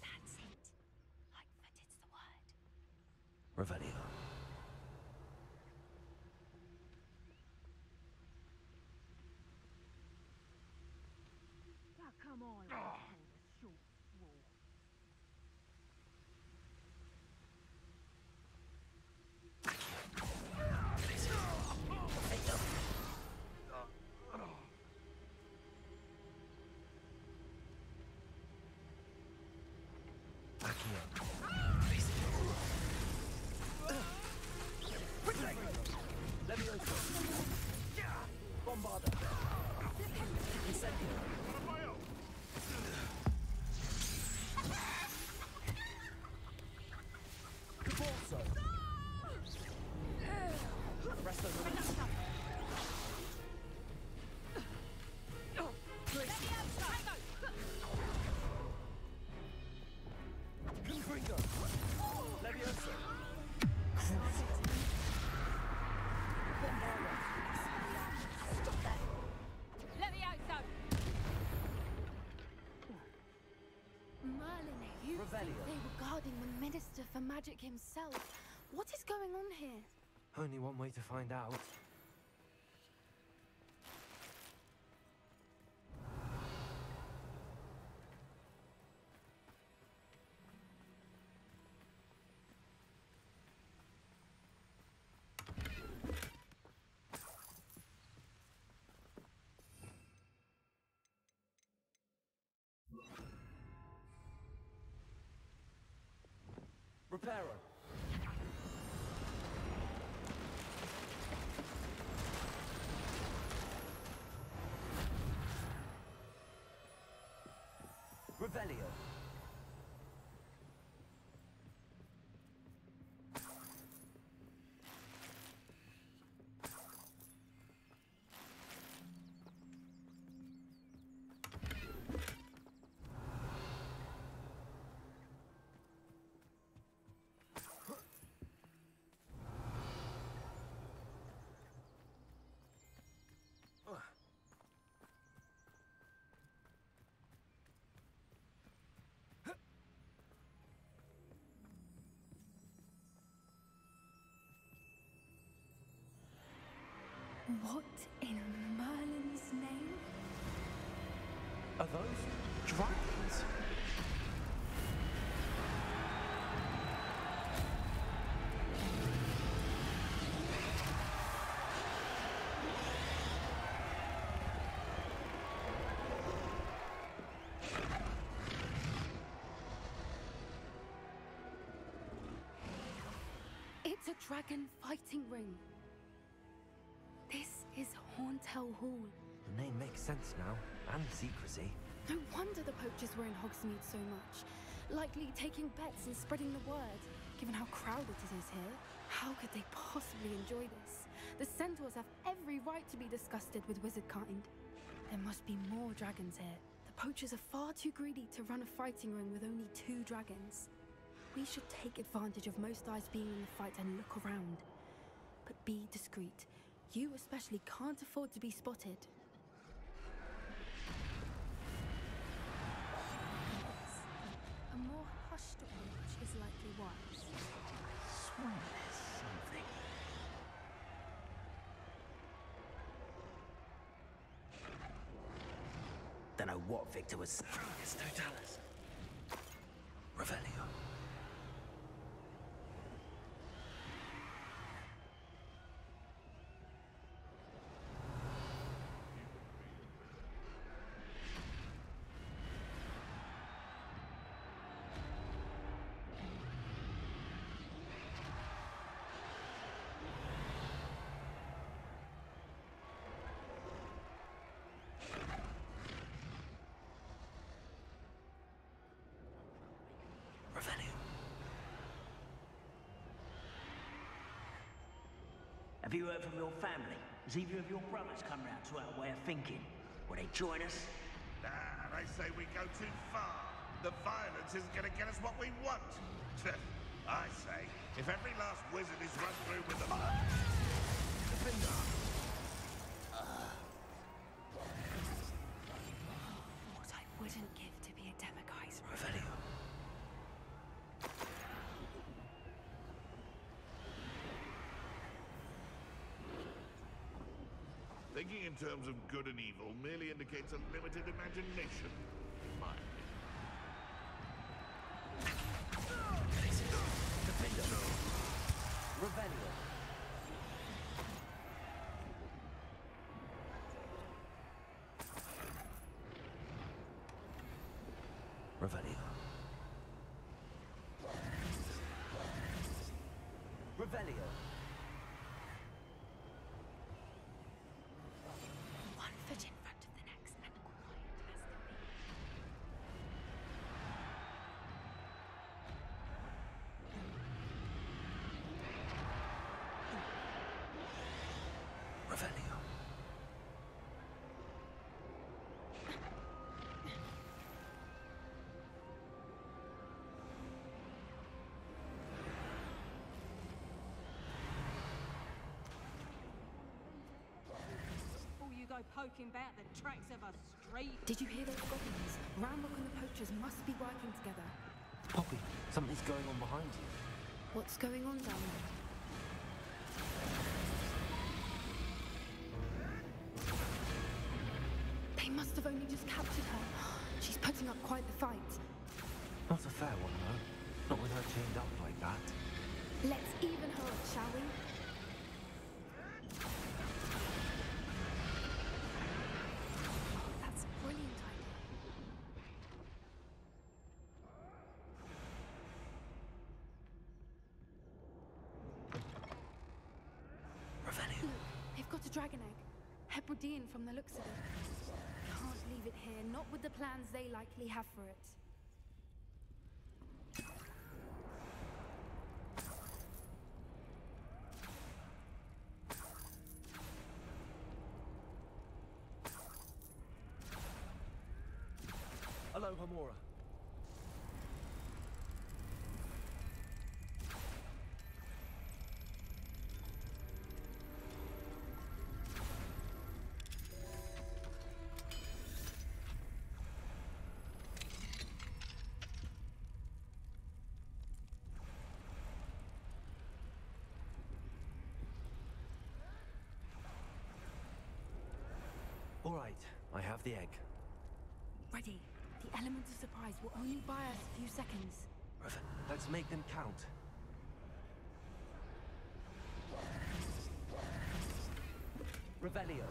That's it. Lightfoot, it's the word. Revelio. They were guarding the Minister for Magic himself. What is going on here? Only one way to find out. What in Merlin's name? Are those dragons? It's a dragon fighting ring. Is Hall. The name makes sense now, and secrecy. No wonder the poachers were in Hogsmeade so much. Likely taking bets and spreading the word, given how crowded it is here. How could they possibly enjoy this? The centaurs have every right to be disgusted with wizard kind. There must be more dragons here. The poachers are far too greedy to run a fighting ring with only two dragons. We should take advantage of most eyes being in the fight and look around. But be discreet. You especially can't afford to be spotted. A more hushed approach is likely wise. Swear there's something. Don't know what Victor was saying. It's Totalis. Revelio. Have you heard from your family? Has either of your brothers come round to our way of thinking? Will they join us? Nah, they say we go too far. The violence isn't going to get us what we want. I say, if every last wizard is run through with them... What I wouldn't give to be a Demiguise Revelio. Thinking in terms of good and evil merely indicates a limited imagination. in my opinion. Revelio. Revelio. Revelio. One foot in front of the next and quiet as can be. Revelio. Before you go poking about the tracks of a street. Did you hear those goblins? Ranrok and the poachers must be working together. Poppy Something's going on behind you. What's going on down there? They must have only just captured her. She's putting up quite the fight. Not a fair one, though. Not with her chained up like that. Let's even her up, shall we? That's a brilliant idea. Revelio. Look, they've got dragon egg. Hebridean from the looks of it. Can't leave it here, not with the plans they likely have for it. Hello, Hamura. All right, I have the egg. Ready. The element of surprise will only buy us a few seconds. Let's make them count. Revelio.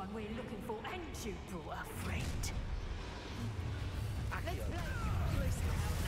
One we're looking for, and you brought a friend. Accio. suppose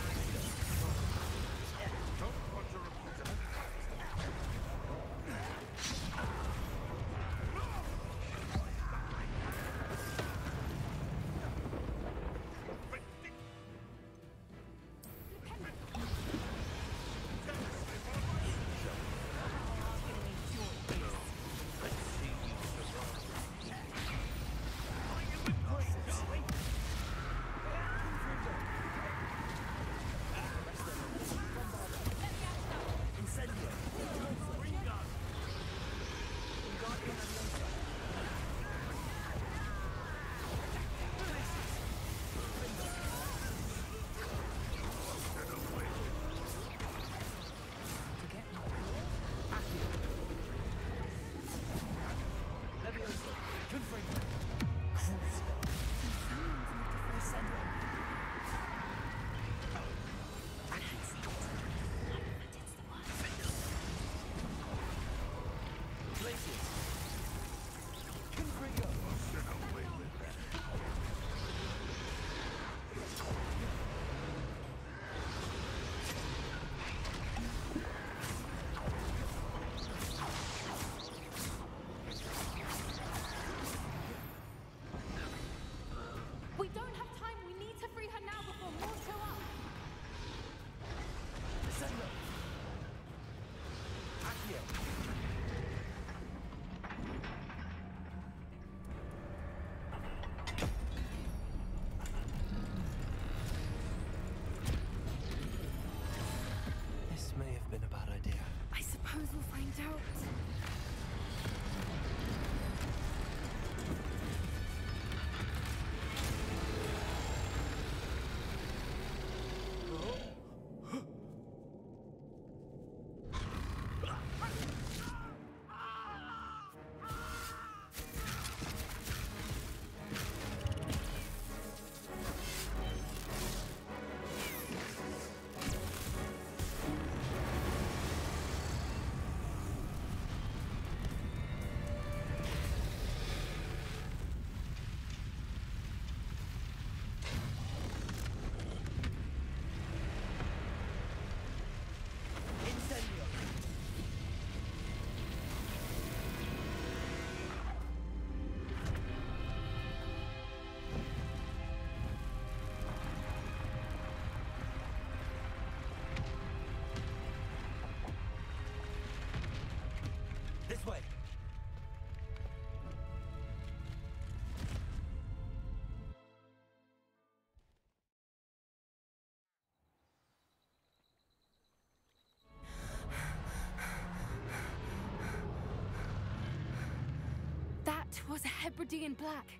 That was a Hebridean black.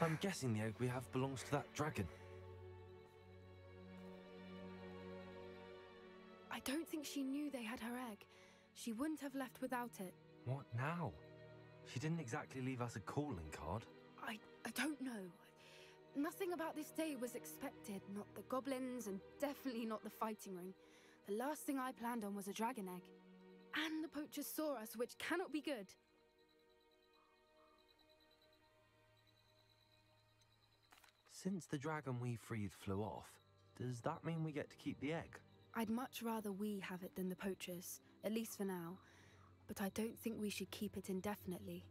I'm guessing the egg we have belongs to that dragon. I don't think she knew they had her egg. She wouldn't have left without it. What now? She didn't exactly leave us a calling card. I, I don't know. Nothing about this day was expected. Not the goblins, and definitely not the fighting ring. The last thing I planned on was a dragon egg. And the poachers saw us, which cannot be good. Since the dragon we freed flew off, does that mean we get to keep the egg? I'd much rather we have it than the poachers, at least for now. But I don't think we should keep it indefinitely.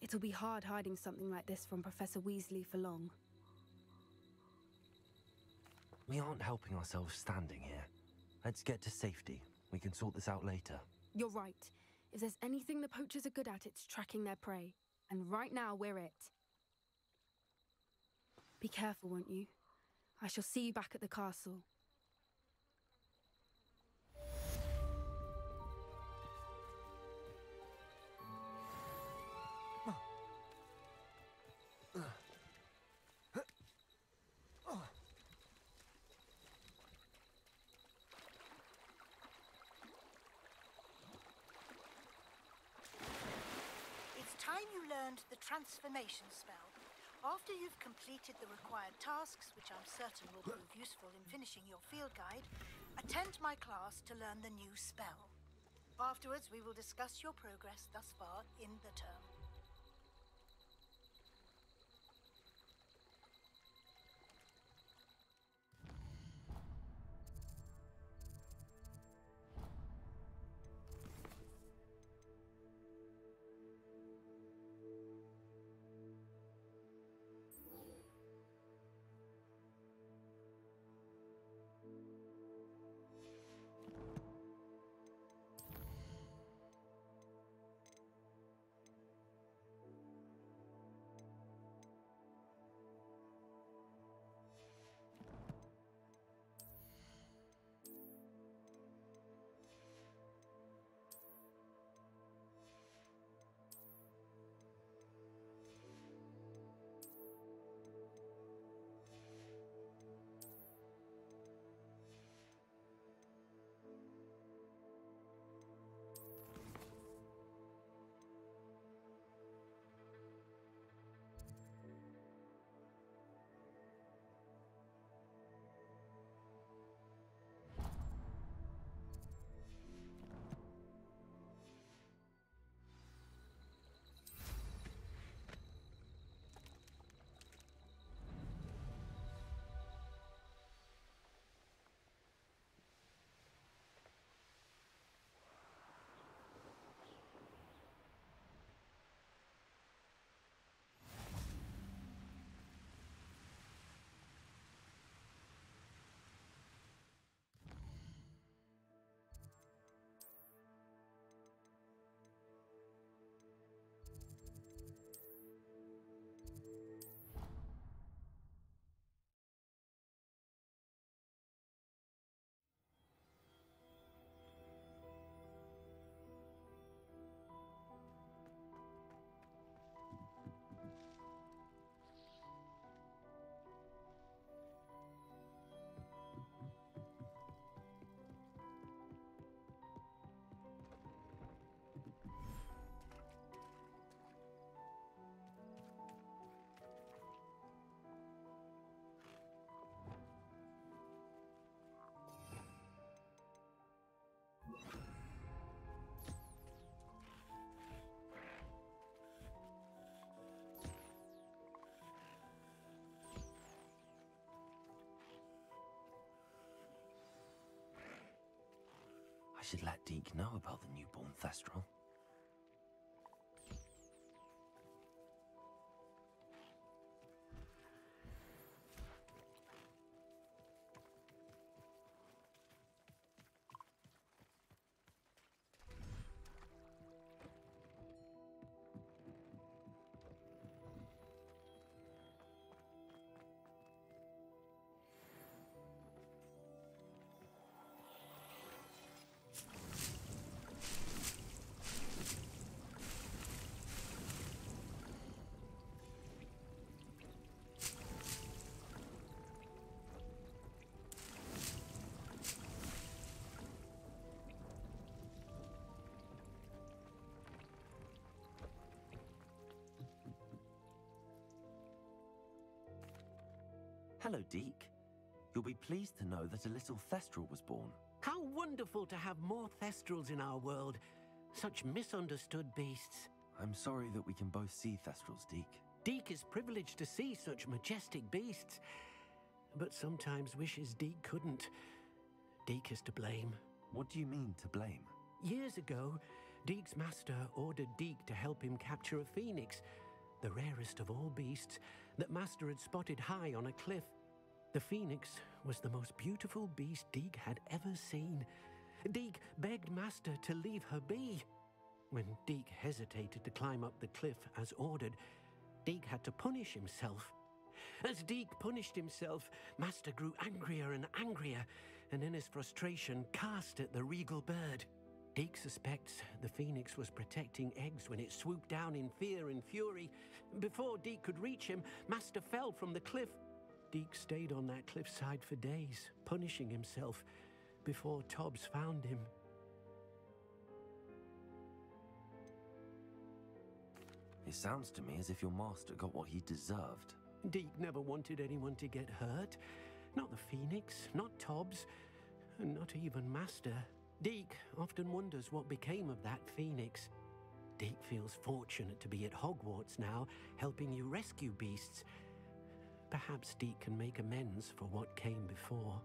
It'll be hard hiding something like this from Professor Weasley for long. We aren't helping ourselves standing here. Let's get to safety. We can sort this out later. You're right. If there's anything the poachers are good at, it's tracking their prey. And right now, we're it. Be careful, won't you? I shall see you back at the castle. It's time you learned the transformation spell. After you've completed the required tasks, which I'm certain will prove useful in finishing your field guide, attend my class to learn the new spell. Afterwards, we will discuss your progress thus far in the term. Should let Deke know about the newborn Thestral. Hello, Deke. You'll be pleased to know that a little Thestral was born. How wonderful to have more Thestrals in our world. Such misunderstood beasts. I'm sorry that we can both see Thestrals, Deke. Deke is privileged to see such majestic beasts, but sometimes wishes Deke couldn't. Deke is to blame. What do you mean, to blame? Years ago, Deke's master ordered Deke to help him capture a phoenix, the rarest of all beasts, that Master had spotted high on a cliff. The phoenix was the most beautiful beast Deke had ever seen. Deke begged Master to leave her be. When Deke hesitated to climb up the cliff as ordered, Deke had to punish himself. As Deke punished himself, Master grew angrier and angrier, and in his frustration cast at the regal bird. Deke suspects the phoenix was protecting eggs when it swooped down in fear and fury. Before Deke could reach him, Master fell from the cliff. Deke stayed on that cliffside for days, punishing himself, before Tobbs found him. It sounds to me as if your master got what he deserved. Deke never wanted anyone to get hurt. Not the Phoenix, not Tobbs, and not even Master. Deke often wonders what became of that Phoenix. Deke feels fortunate to be at Hogwarts now, helping you rescue beasts. Perhaps Deke can make amends for what came before.